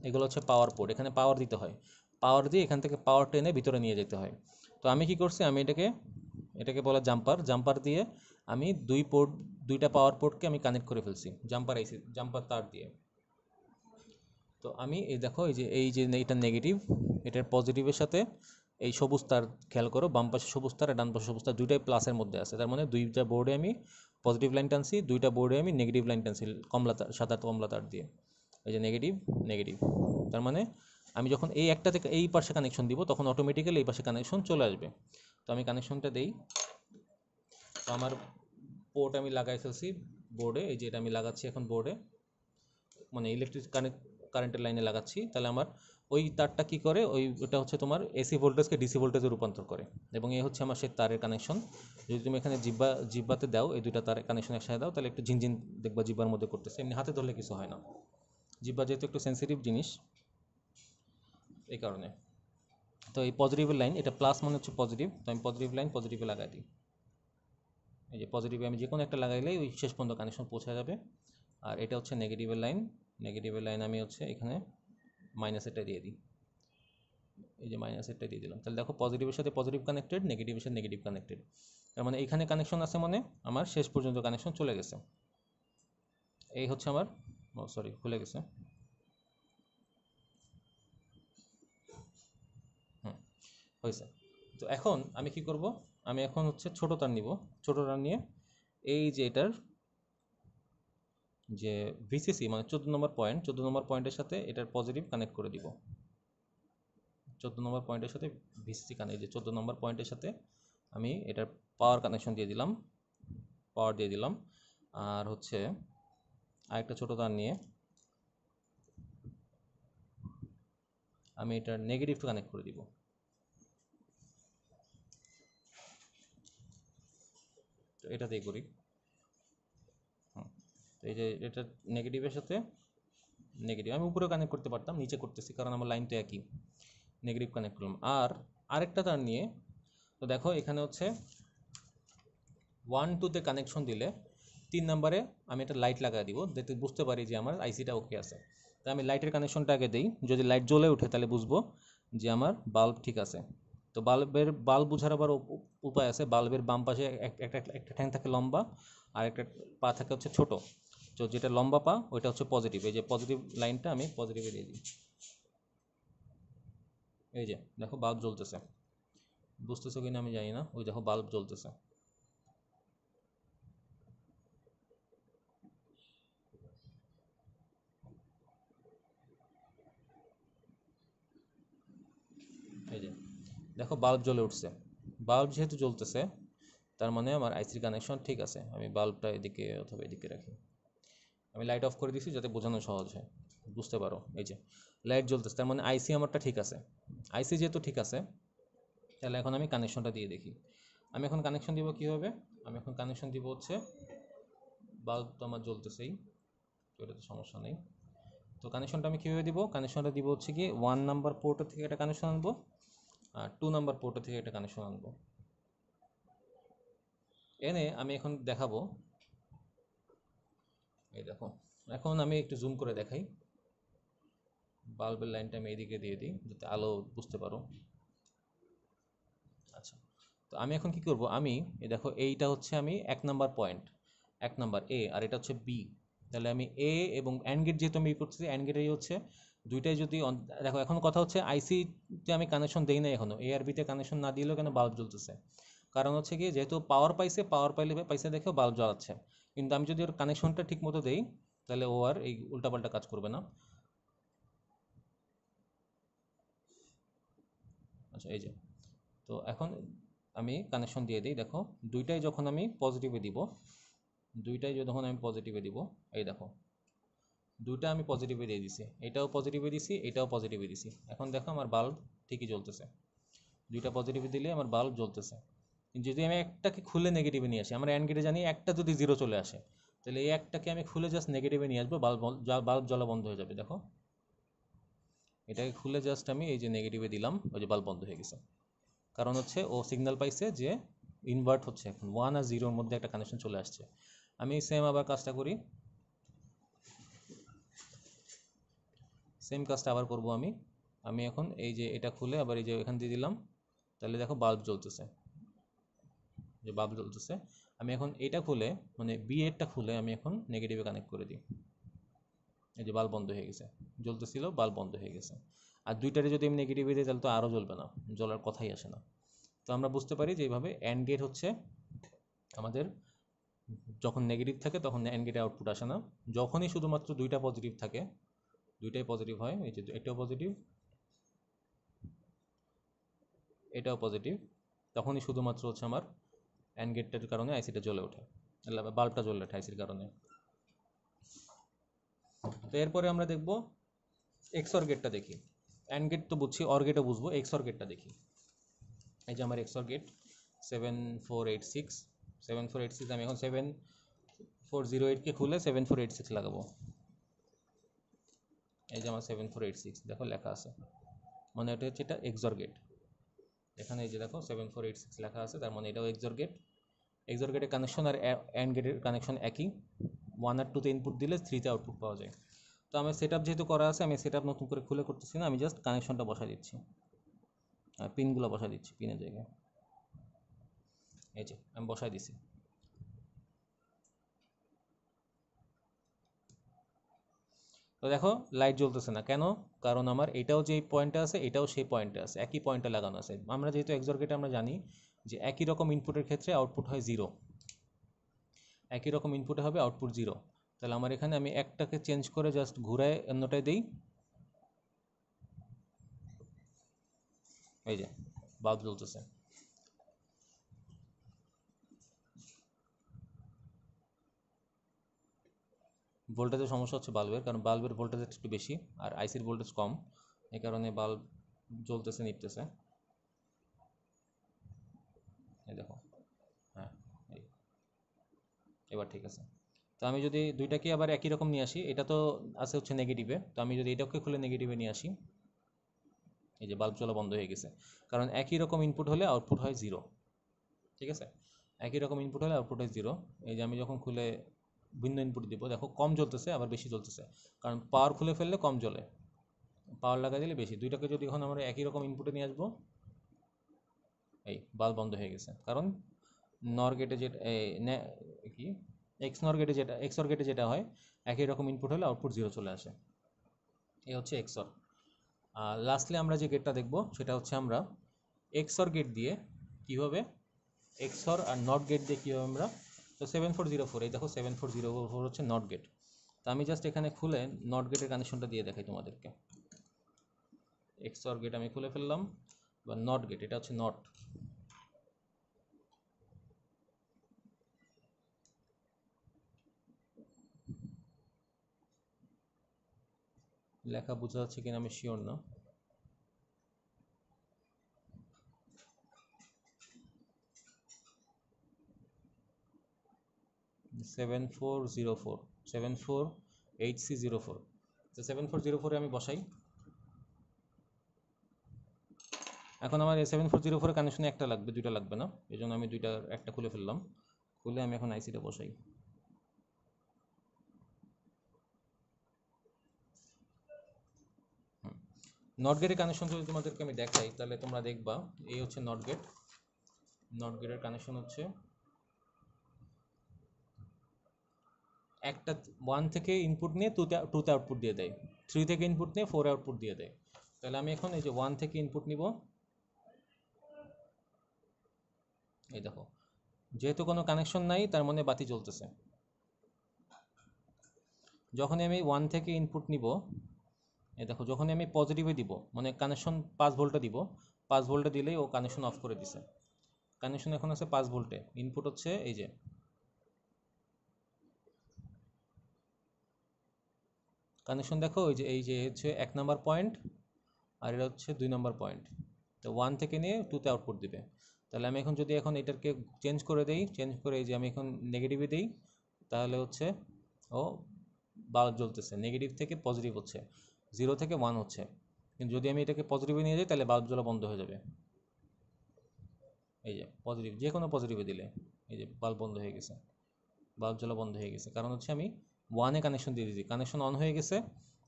এগুলো হচ্ছে পাওয়ার পোর্ট এখানে পাওয়ার দিতে হয়। পাওয়ার দিয়ে এখান থেকে পাওয়ার টেনে ভিতরে নিয়ে যেতে হয়। তো আমি কি করছি? আমি এটাকে এটাকে বলা জাম্পার জাম্পার দিয়ে আমি দুই পোর্ট দুইটা পাওয়ার পোর্টকে আমি কানেক্ট করে ফেলছি। জাম্পার আইসি জাম্পার তার দিয়ে। তো আমি এই দেখো, এই যে এই যে এইটা নেগেটিভ এটার পজিটিভের সাথে এই সবুজ তার খেয়াল করো, বাম পাশে সবুজ তার আর ডান পাশে সবুজ তার দুইটাই প্লাসের মধ্যে আছে। তার মানে দুইটা বোর্ডে আমি পজিটিভ লাইন টানছি দুইটা বোর্ডে আমি নেগেটিভ লাইন টানছি কমলা তার, সাদা কমলা তার দিয়ে। এই যে নেগেটিভ নেগেটিভ তার মানে আমি যখন এই একটা থেকে এই পাশে কানেকশন দিব, তখন অটোমেটিক্যালি এই পাশে কানেকশন চলে আসবে। তো আমি কানেকশনটা দেই। তো আমার পোর্ট আমি লাগাই ফেলছি বোর্ডে এই যে এটা আমি লাগাচ্ছি এখন বোর্ডে মানে ইলেকট্রিক কানেক্ট কারেন্টের লাইনে লাগাচ্ছি, তাহলে আমার ওই তারটা কি করে? ওই, ওটা হচ্ছে তোমার এসি ভোল্টেজকে ডিসি ভোল্টেজে রূপান্তর করে। এবং এই হচ্ছে আমার সেই তারের কানেকশন যদি তুমি এখানে জিব্বা, জিব্বাতে দাও, এই দুইটা তারের কানেকশন একসাথে দাও, তাহলে একটু ঝিনঝিন দেখবা জিব্বার মধ্যে করতেছে। এমনি হাতে ধরলে কিছু হয় না। জিব্বা যেহেতু একটু সেন্সিটিভ জিনিস, এই কারণে। তো এই পজিটিভের লাইন এটা প্লাস মানে হচ্ছে পজিটিভ তো আমি পজিটিভ লাইন পজিটিভে লাগাই দিই। এই যে পজিটিভে আমি যে কোনো একটা লাগাইলেই ওই শেষ পর্যন্ত কানেকশন পৌঁছে যাবে। আর এটা হচ্ছে নেগেটিভের লাইন নেগেটিভের লাইন আমি হচ্ছে এখানে মাইনাসেরটা দিয়ে দিই। এই যে মাইনাসেরটা দিয়ে দিলাম। তাহলে দেখো পজিটিভের সাথে পজিটিভ কানেক্টেড নেগেটিভের সাথে নেগেটিভ কানেক্টেড তার মানে এখানে কানেকশন আছে মানে আমার শেষ পর্যন্ত কানেকশন চলে গেছে। এই হচ্ছে আমার সরি খুলে গেছে। হুম, হয়েছে। তো এখন আমি কি করব? আমি এখন হচ্ছে ছোট তার নিব। ছোট তার নিয়ে এই যে এটার যে ভিসিসি মানে চোদ্দ নম্বর পয়েন্ট চোদ্দ নম্বর পয়েন্টের সাথে এটার পজিটিভ কানেক্ট করে দিব। চোদ্দ নম্বর পয়েন্টের সাথে ভিসিসি কানেক্ট যে চোদ্দ নম্বর পয়েন্টের সাথে আমি এটার পাওয়ার কানেকশন দিয়ে দিলাম পাওয়ার দিয়ে দিলাম। আর হচ্ছে আরেকটা ছোটো তার নিয়ে আমি এটার নেগেটিভ কানেক্ট করে দিব। তো এটা দিয়ে করি। এই যে এটা নেগেটিভের সাথে নেগেটিভ আমি উপরে কানেক্ট করতে পারতাম, নিচে করতেছি, কারণ আমার লাইন তো একই। নেগেটিভ কানেক্ট করলাম। আর আরেকটা তার নিয়ে, তো দেখো এখানে হচ্ছে ওয়ান টুতে কানেকশন দিলে তিন নম্বরে আমি একটা লাইট লাগাই দিব, যাতে বুঝতে পারি যে আমার আইসিটা ওকে আছে। তো আমি লাইটের কানেকশনটা আগে দিই। যদি লাইট জ্বলে ওঠে তাহলে বুঝব যে আমার বাল্ব ঠিক আছে। তো বাল্বের বাল্ব বোঝার আবার উপ- উপ- উপায় আছে। বাল্বের বাম পাশে একটা একটা ঠ্যাং থাকে লম্বা, আর একটা পা থাকে হচ্ছে ছোট। তো যেটা লম্বা পা, ওইটা হচ্ছে পজিটিভ এই যে পজিটিভ লাইনটা আমি পজিটিভে দিয়ে দিই। এই যে, দেখো বাল্ব জ্বলতেছে। বুঝতেছো কিনা আমি জানি না। ওই দেখো বাল্ব জ্বলতেছে। এই যে, দেখো বাল্ব জ্বলে উঠছে। বাল্ব যেহেতু জ্বলতেছে, তার মানে আমার আইসির কানেকশন ঠিক আছে। আমি বাল্বটা এদিকে অথবা এদিকে রাখি। আমি লাইট অফ করে দিছি যাতে বোঝানো সহজ হয়। বুঝতে পারো, এই যে লাইট জ্বলতেছে, তার মানে আইসি আমারটা ঠিক আছে। আইসি যেহেতু ঠিক আছে, তাহলে এখন আমি কানেকশনটা দিয়ে দেখি। আমি এখন কানেকশন দিব কীভাবে? আমি এখন কানেকশন দিব হচ্ছে বাল্ব তো আমার জ্বলতেছেই এটা তো সমস্যা নেই। তো কানেকশনটা আমি কীভাবে দিব? কানেকশনটা দিব হচ্ছে কি ওয়ান নাম্বার পোর্টের থেকে একটা কানেকশন আনব, আর টু নাম্বার পোর্টের থেকে একটা কানেকশন আনব। এনে আমি এখন দেখাবো এই দেখো। এখন আমি একটু জুম করে দেখাই। বাল্বের লাইনটা আমি এইদিকে দিয়ে দিই, যাতে আলো বুঝতে পারো। আচ্ছা তো আমি এখন কি করব? আমি, এই দেখো, এইটা হচ্ছে আমি এক নাম্বার পয়েন্ট এক নাম্বার এ আর এটা হচ্ছে বি তাহলে আমি এ এবং অ্যান্ড গেট যেহেতু আমি ই করতেছি অ্যান্ড গেটেই হচ্ছে, দুইটাই যদি দেখো, এখন কথা হচ্ছে আইসিতে আমি কানেকশন দেই না এখনও। এ আর বিতে কানেকশন না দিলেও কেন বাল্ব জ্বলতেছে? কারণ হচ্ছে কি, যেহেতু পাওয়ার পাইছে পাওয়ার পাইলে পাইছে দেখেও বাল্ব জ্বালাচ্ছে। কিন্তু আমি যদি ওর কানেকশনটা ঠিক মতো দেই, তাহলে ও আর এই উল্টাপাল্টা কাজ করবে না। আচ্ছা এই যে। তো এখন আমি কানেকশন দিয়ে দিই, দেখো। দুইটাই যখন আমি পজিটিভে দিব, দুইটাই যখন আমি পজিটিভে দিব, এই দেখো। দুইটা আমি পজিটিভে দিয়ে দিছি। এটাও পজিটিভে দিছি, এটাও পজিটিভে দিছি। এখন দেখো, আমার বাল্ব ঠিকই জ্বলতেছে। দুইটা পজিটিভে দিলে আমার বাল্ব জ্বলতেছে। যদি আমি একটাকে খুলে নেগেটিভে নিয়ে আসি, আমরা অ্যান্ড গেটে জানি একটা যদি জিরো চলে আসে, তাহলে এই একটাকে আমি খুলে জাস্ট নেগেটিভে নিয়ে আসব, বাল্ব বাল্ব জ্বলা বন্ধ হয়ে যাবে, দেখো। এটাকে খুলে জাস্ট আমি এই যে নেগেটিভে দিলাম, ওই যে বাল্ব বন্ধ হয়ে গেছে। কারণ হচ্ছে ও সিগন্যাল পাইছে যে ইনভার্ট হচ্ছে এখন ওয়ান আর জিরোর মধ্যে একটা কানেকশন চলে আসছে। আমি সেম আবার কাজটা করি। সেম কাজটা আবার করব আমি। আমি এখন এই যে এটা খুলে আবার এই যে এখান দিয়ে দিলাম, তাহলে দেখো বাল্ব জ্বলতেছে। যে বাল্ব জ্বলতেছে, আমি এখন এটা খুলে মানে বি এরটা খুলে আমি এখন নেগেটিভে কানেক্ট করে দিই। এই যে বাল্ব বন্ধ হয়ে গেছে। জ্বলতেছিল, বাল্ব বন্ধ হয়ে গেছে। আর দুইটারে যদি আমি নেগেটিভে দিই তাহলে তো আরও জ্বলবে না, জ্বলার কথাই আসে না। তো আমরা বুঝতে পারি যে এইভাবে অ্যান্ড গেট হচ্ছে আমাদের, যখন নেগেটিভ থাকে তখন অ্যান্ড গেটে আউটপুট আসে না। যখনই শুধুমাত্র দুইটা পজিটিভ থাকে, দুইটাই পজিটিভ হয়, এই যে এটাও পজিটিভ এটাও পজিটিভ তখনই শুধুমাত্র হচ্ছে আমার অ্যান্ড গেটটার কারণে আইসিটা জ্বলে ওঠে বাল্বটা জ্বলে ওঠে আইসির কারণে তো এরপরে আমরা দেখব এক্সঅর গেটটা দেখি অ্যান্ড গেট তো বুঝছি অর গেটও বুঝব এক্সঅর গেটটা দেখি এই যে আমার XOR gate seven four eight six seven four eight six আমি এখন সেভেন ফোর জিরো এইটকে খুলে সেভেন ফোর এইট সিক্স লাগাবো এই যে আমার সেভেন ফোর এইট সিক্স দেখো লেখা আছে মানে এটা হচ্ছে এটা এক্সর গেট এখানে এই যে দেখো সেভেন ফোর এইট সিক্স লেখা আছে, তার মানে এটাও এক্সর গেট এক্সর গেটের কানেকশন আর অ্যান্ড গেটের কানেকশন একই। ওয়ান আর টুতে ইনপুট দিলে থ্রিতে আউটপুট পাওয়া যায়। তো আমার সেট যেহেতু করা আছে, আমি সেট নতুন করে খুলে করতেছি না, আমি জাস্ট কানেকশনটা বসা দিচ্ছি। আর পিনগুলো বসা দিচ্ছি পিনের জায়গায়। এই যে, আমি বসাই দিছি। তো দেখো লাইট জ্বলতেছে না। কেন? কারণ আমার এটাও যে পয়েন্টে আছে, এটাও সেই পয়েন্টে আছে, একই পয়েন্টে লাগানো আছে। আমরা যেহেতু এক্সর আমরা জানি যে একই রকম ইনপুটের ক্ষেত্রে আউটপুট হয় জিরো একই রকম ইনপুটে হবে আউটপুট জিরো তাহলে আমার এখানে আমি একটাকে চেঞ্জ করে জাস্ট ঘুরায় অন্যটায় দিই। এই যে বাল্ব জ্বলতেছে। ভোল্টেজের সমস্যা হচ্ছে বাল্বের, কারণ বাল্বের ভোল্টেজ একটু বেশি আর আইসির ভোল্টেজ কম। এই কারণে বাল্ব জ্বলতেছে, নিপতেছে। এই দেখো হ্যাঁ এই। এবার ঠিক আছে। তো আমি যদি দুইটাকে আবার একই রকম নিয়ে আসি, এটা তো আছে হচ্ছে নেগেটিভে তো আমি যদি এটাকে খুলে নেগেটিভে নিয়ে আসি, এই যে বাল্ব চলা বন্ধ হয়ে গেছে। কারণ একই রকম ইনপুট হলে আউটপুট হয় জিরো ঠিক আছে? একই রকম ইনপুট হলে আউটপুট হয় জিরো এই যে আমি যখন খুলে ভিন্ন ইনপুট দিব। দেখো, কম জ্বলতেছে, আবার বেশি জ্বলতেছে। কারণ পাওয়ার খুলে ফেললে কম জ্বলে। পাওয়ার লাগাই দিলে বেশি। দুইটাকে যদি এখন আমরা একই রকম ইনপুটে নিয়ে আসব, এই বাল্ব বন্ধ হয়ে গেছে। কারণ নর গেটে যেটা কি? এক্স নর গেটে যেটা এক্সর গেটে যেটা হয়, একই রকম ইনপুট হলে আউটপুট জিরো চলে আসে। এই হচ্ছে এক্সর আর লাস্টলি আমরা যে গেটটা দেখব, সেটা হচ্ছে আমরা এক্সর গেট দিয়ে কীভাবে এক্সর আর নট গেট দিয়ে কীভাবে আমরা তো সেভেন ফোর জিরো ফোর এই দেখো সেভেন ফোর জিরো ফোর হচ্ছে নট গেট তো আমি জাস্ট এখানে খুলে নট গেটের কানেকশনটা দিয়ে দেখাই তোমাদেরকে। এক্সর গেট আমি খুলে ফেললাম, বা নট গেট এটা হচ্ছে নট লেখা বোঝা যাচ্ছে কিনা আমি শিওর না। Seven four zero four seven four eight C zero four seven four zero ফোরে আমি বসাই। এখন আমার এই সেভেন ফোর জিরো ফোরের কানেকশনে একটা লাগবে, দুইটা লাগবে না। এই জন্য আমি দুইটা, একটা খুলে ফেললাম। খুলে আমি এখন আইসিটা বসাই। নট গেটের কানেকশন যদি তোমাদেরকে আমি দেখাই, তাহলে তোমরা দেখবা, এই হচ্ছে নট গেট নট গেটের কানেকশন হচ্ছে একটা ওয়ান থেকে ইনপুট নিয়ে টুতে টুতে আউটপুট দিয়ে দেয়। থ্রি থেকে ইনপুট নিয়ে ফোর আউটপুট দিয়ে দেয়। তাহলে আমি এখন এই যে ওয়ান থেকে ইনপুট নিব। এই দেখো, যেহেতু কোনো কানেকশন নাই, তার মানে বাতি জ্বলতেছে। যখনই আমি ওয়ান থেকে ইনপুট নিব, এই দেখো, যখনই আমি পজিটিভে দিব মানে কানেকশন পাঁচ ভোল্টে দিব, পাঁচ ভোল্টে দিলেই ও কানেকশন অফ করে দিছে। কানেকশন এখন আছে পাঁচ ভোল্টে ইনপুট হচ্ছে এই যে কানেকশন দেখো ওই যে, এই যে হচ্ছে এক নাম্বার পয়েন্ট আর এটা হচ্ছে দুই নাম্বার পয়েন্ট তো ওয়ান থেকে নিয়ে টুতে আউটপুট দিবে। তাহলে আমি এখন যদি এখন এটাকে চেঞ্জ করে দেই চেঞ্জ করে এই যে আমি এখন নেগেটিভে দিই, তাহলে হচ্ছে ও বাল্ব জ্বলতেছে। নেগেটিভ থেকে পজিটিভ হচ্ছে। জিরো থেকে ওয়ান হচ্ছে। কিন্তু যদি আমি এটাকে পজিটিভে নিয়ে যাই, তাহলে বাল্ব জ্বলা বন্ধ হয়ে যাবে। এই যে পজিটিভ যে কোনো পজিটিভে দিলে। এই যে বাল্ব বন্ধ হয়ে গেছে। বাল্ব জ্বলা বন্ধ হয়ে গেছে। কারণ হচ্ছে আমি ওয়ানে কানেকশন দিয়ে দিয়েছি। কানেকশন অন হয়ে গেছে,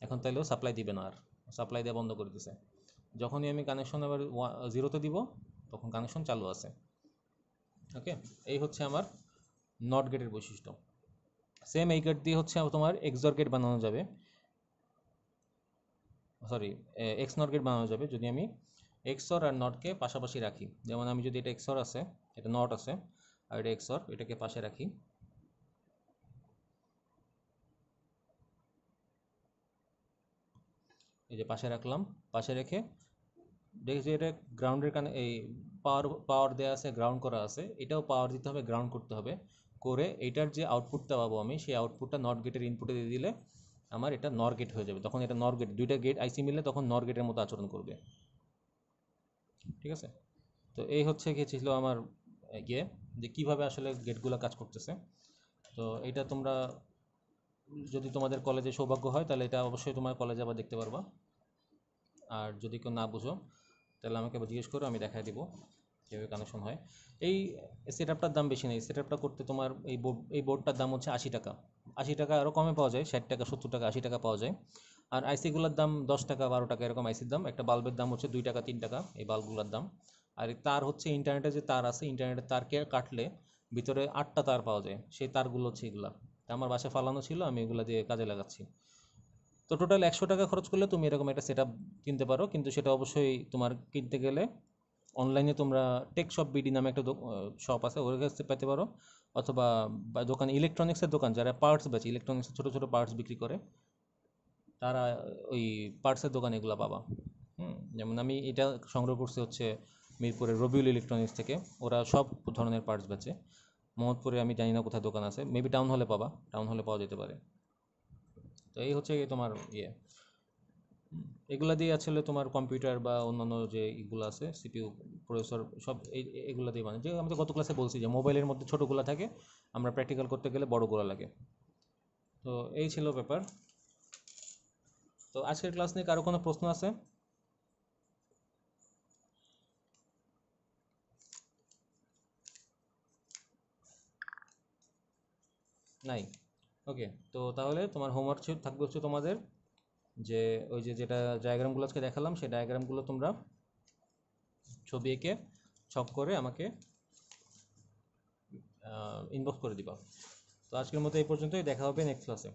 এখন তাইলেও সাপ্লাই দিবে না আর। সাপ্লাই দেওয়া বন্ধ করে দিছে। যখনই আমি কানেকশন আবার জিরোতে দিব, তখন কানেকশন চালু আছে। ওকে এই হচ্ছে আমার নট গেটের বৈশিষ্ট্য। সেম এই গেট দিয়ে হচ্ছে তোমার এক্সর গেট বানানো যাবে। সরি এক্স নট গেট বানানো যাবে। যদি আমি এক্সর আর নটকে পাশাপাশি রাখি, যেমন আমি যদি এটা এক্সর আছে, এটা নট আছে, আর এটা এক্সর এটাকে পাশে রাখি এই যে পাশে রাখলাম, পাশে রেখে দেখছি এটা গ্রাউন্ডের কানে এই পাওয়ার পাওয়ার দেওয়া আছে গ্রাউন্ড করা আছে, এটাও পাওয়ার দিতে হবে গ্রাউন্ড করতে হবে। করে এটার যে আউটপুটটা পাবো আমি, সেই আউটপুটটা নট গেটের ইনপুটে দিয়ে দিলে আমার এটা নর গেট হয়ে যাবে। তখন এটা নর গেট দুইটা গেট আইসি মিললে তখন নর গেটের মতো আচরণ করবে। ঠিক আছে? তো এই হচ্ছে গিয়ে ছিল আমার ইয়ে যে কীভাবে আসলে গেটগুলো কাজ করতেছে। তো এটা তোমরা, যদি তোমাদের কলেজে সৌভাগ্য হয়, তাহলে এটা অবশ্যই তোমার কলেজে আবার দেখতে পারবা। আর যদি কেউ না বুঝো, তাহলে আমাকে জিজ্ঞেস করো, আমি দেখাই দিব কীভাবে কানেকশন হয়। এই সেট আপটার দাম বেশি নেই। সেট আপটা করতে তোমার এই বোর্ড এই বোর্ডটার দাম হচ্ছে আশি টাকা। আশি টাকা আরও কমে পাওয়া যায়, ষাট টাকা, সত্তর টাকা, আশি টাকা পাওয়া যায়। আর আইসিগুলোর দাম দশ টাকা, বারো টাকা, এরকম আইসির দাম। একটা বাল্বের দাম হচ্ছে দুই টাকা, তিন টাকা এই বাল্বগুলোর দাম। আর এই তার হচ্ছে ইন্টারনেটে যে তার আছে ইন্টারনেটের তারকে কাটলে ভিতরে আটটা তার পাওয়া যায়। সেই তারগুলো হচ্ছে এগুলা। আমার বাসায় ফালানো ছিল, আমি এগুলো দিয়ে কাজে লাগাচ্ছি। তো টোটাল একশো টাকা খরচ করলে তুমি এরকম একটা সেট কিনতে পারো। কিন্তু সেটা অবশ্যই তোমার কিনতে গেলে অনলাইনে তোমরা টেক শপ বিডি নামে একটা শপ আছে, ওর কাছে পেতে পারো। অথবা দোকান ইলেকট্রনিক্সের দোকান, যারা পার্টস বেচে ইলেকট্রনিক্সের ছোটো ছোটো পার্টস বিক্রি করে, তারা ওই পার্টসের দোকান এগুলো পাবা। হুম, যেমন আমি এটা সংগ্রহ করছি হচ্ছে মিরপুরের রবিউল ইলেকট্রনিক্স থেকে। ওরা সব ধরনের পার্টস বেচে। মোহাম্মদপুরে আমি জানি না কোথায় দোকান আছে। মেবি টাউন হলে পাবা টাউন হলে পাওয়া যেতে পারে। তো এই হচ্ছে তোমার ইয়ে। এগুলা দিয়ে আসলে তোমার কম্পিউটার বা অন্যান্য যে ইগুলো আছে, সিপিইউ, প্রসেসর, সব এই, এগুলো দিয়ে মানে যে আমি তো গত ক্লাসে বলছি যে মোবাইলের মধ্যে ছোটোগুলো থাকে, আমরা প্র্যাকটিক্যাল করতে গেলে বড়গুলো লাগে। তো এই ছিল ব্যাপার। তো আজকের ক্লাস নিয়ে কারও কোনো প্রশ্ন আছে? নাই। ওকে তো তাহলে তোমার হোমওয়ার্ক থাকবে হচ্ছে তোমাদের যে ওই যে যেটা ডায়াগ্রামগুলো আজকে দেখালাম, সেই ডায়াগ্রামগুলো তোমরা ছবি এঁকে ছক করে আমাকে ইনবক্স করে দিবা। তো আজকের মতো এই পর্যন্তই, দেখা হবে নেক্সট ক্লাসে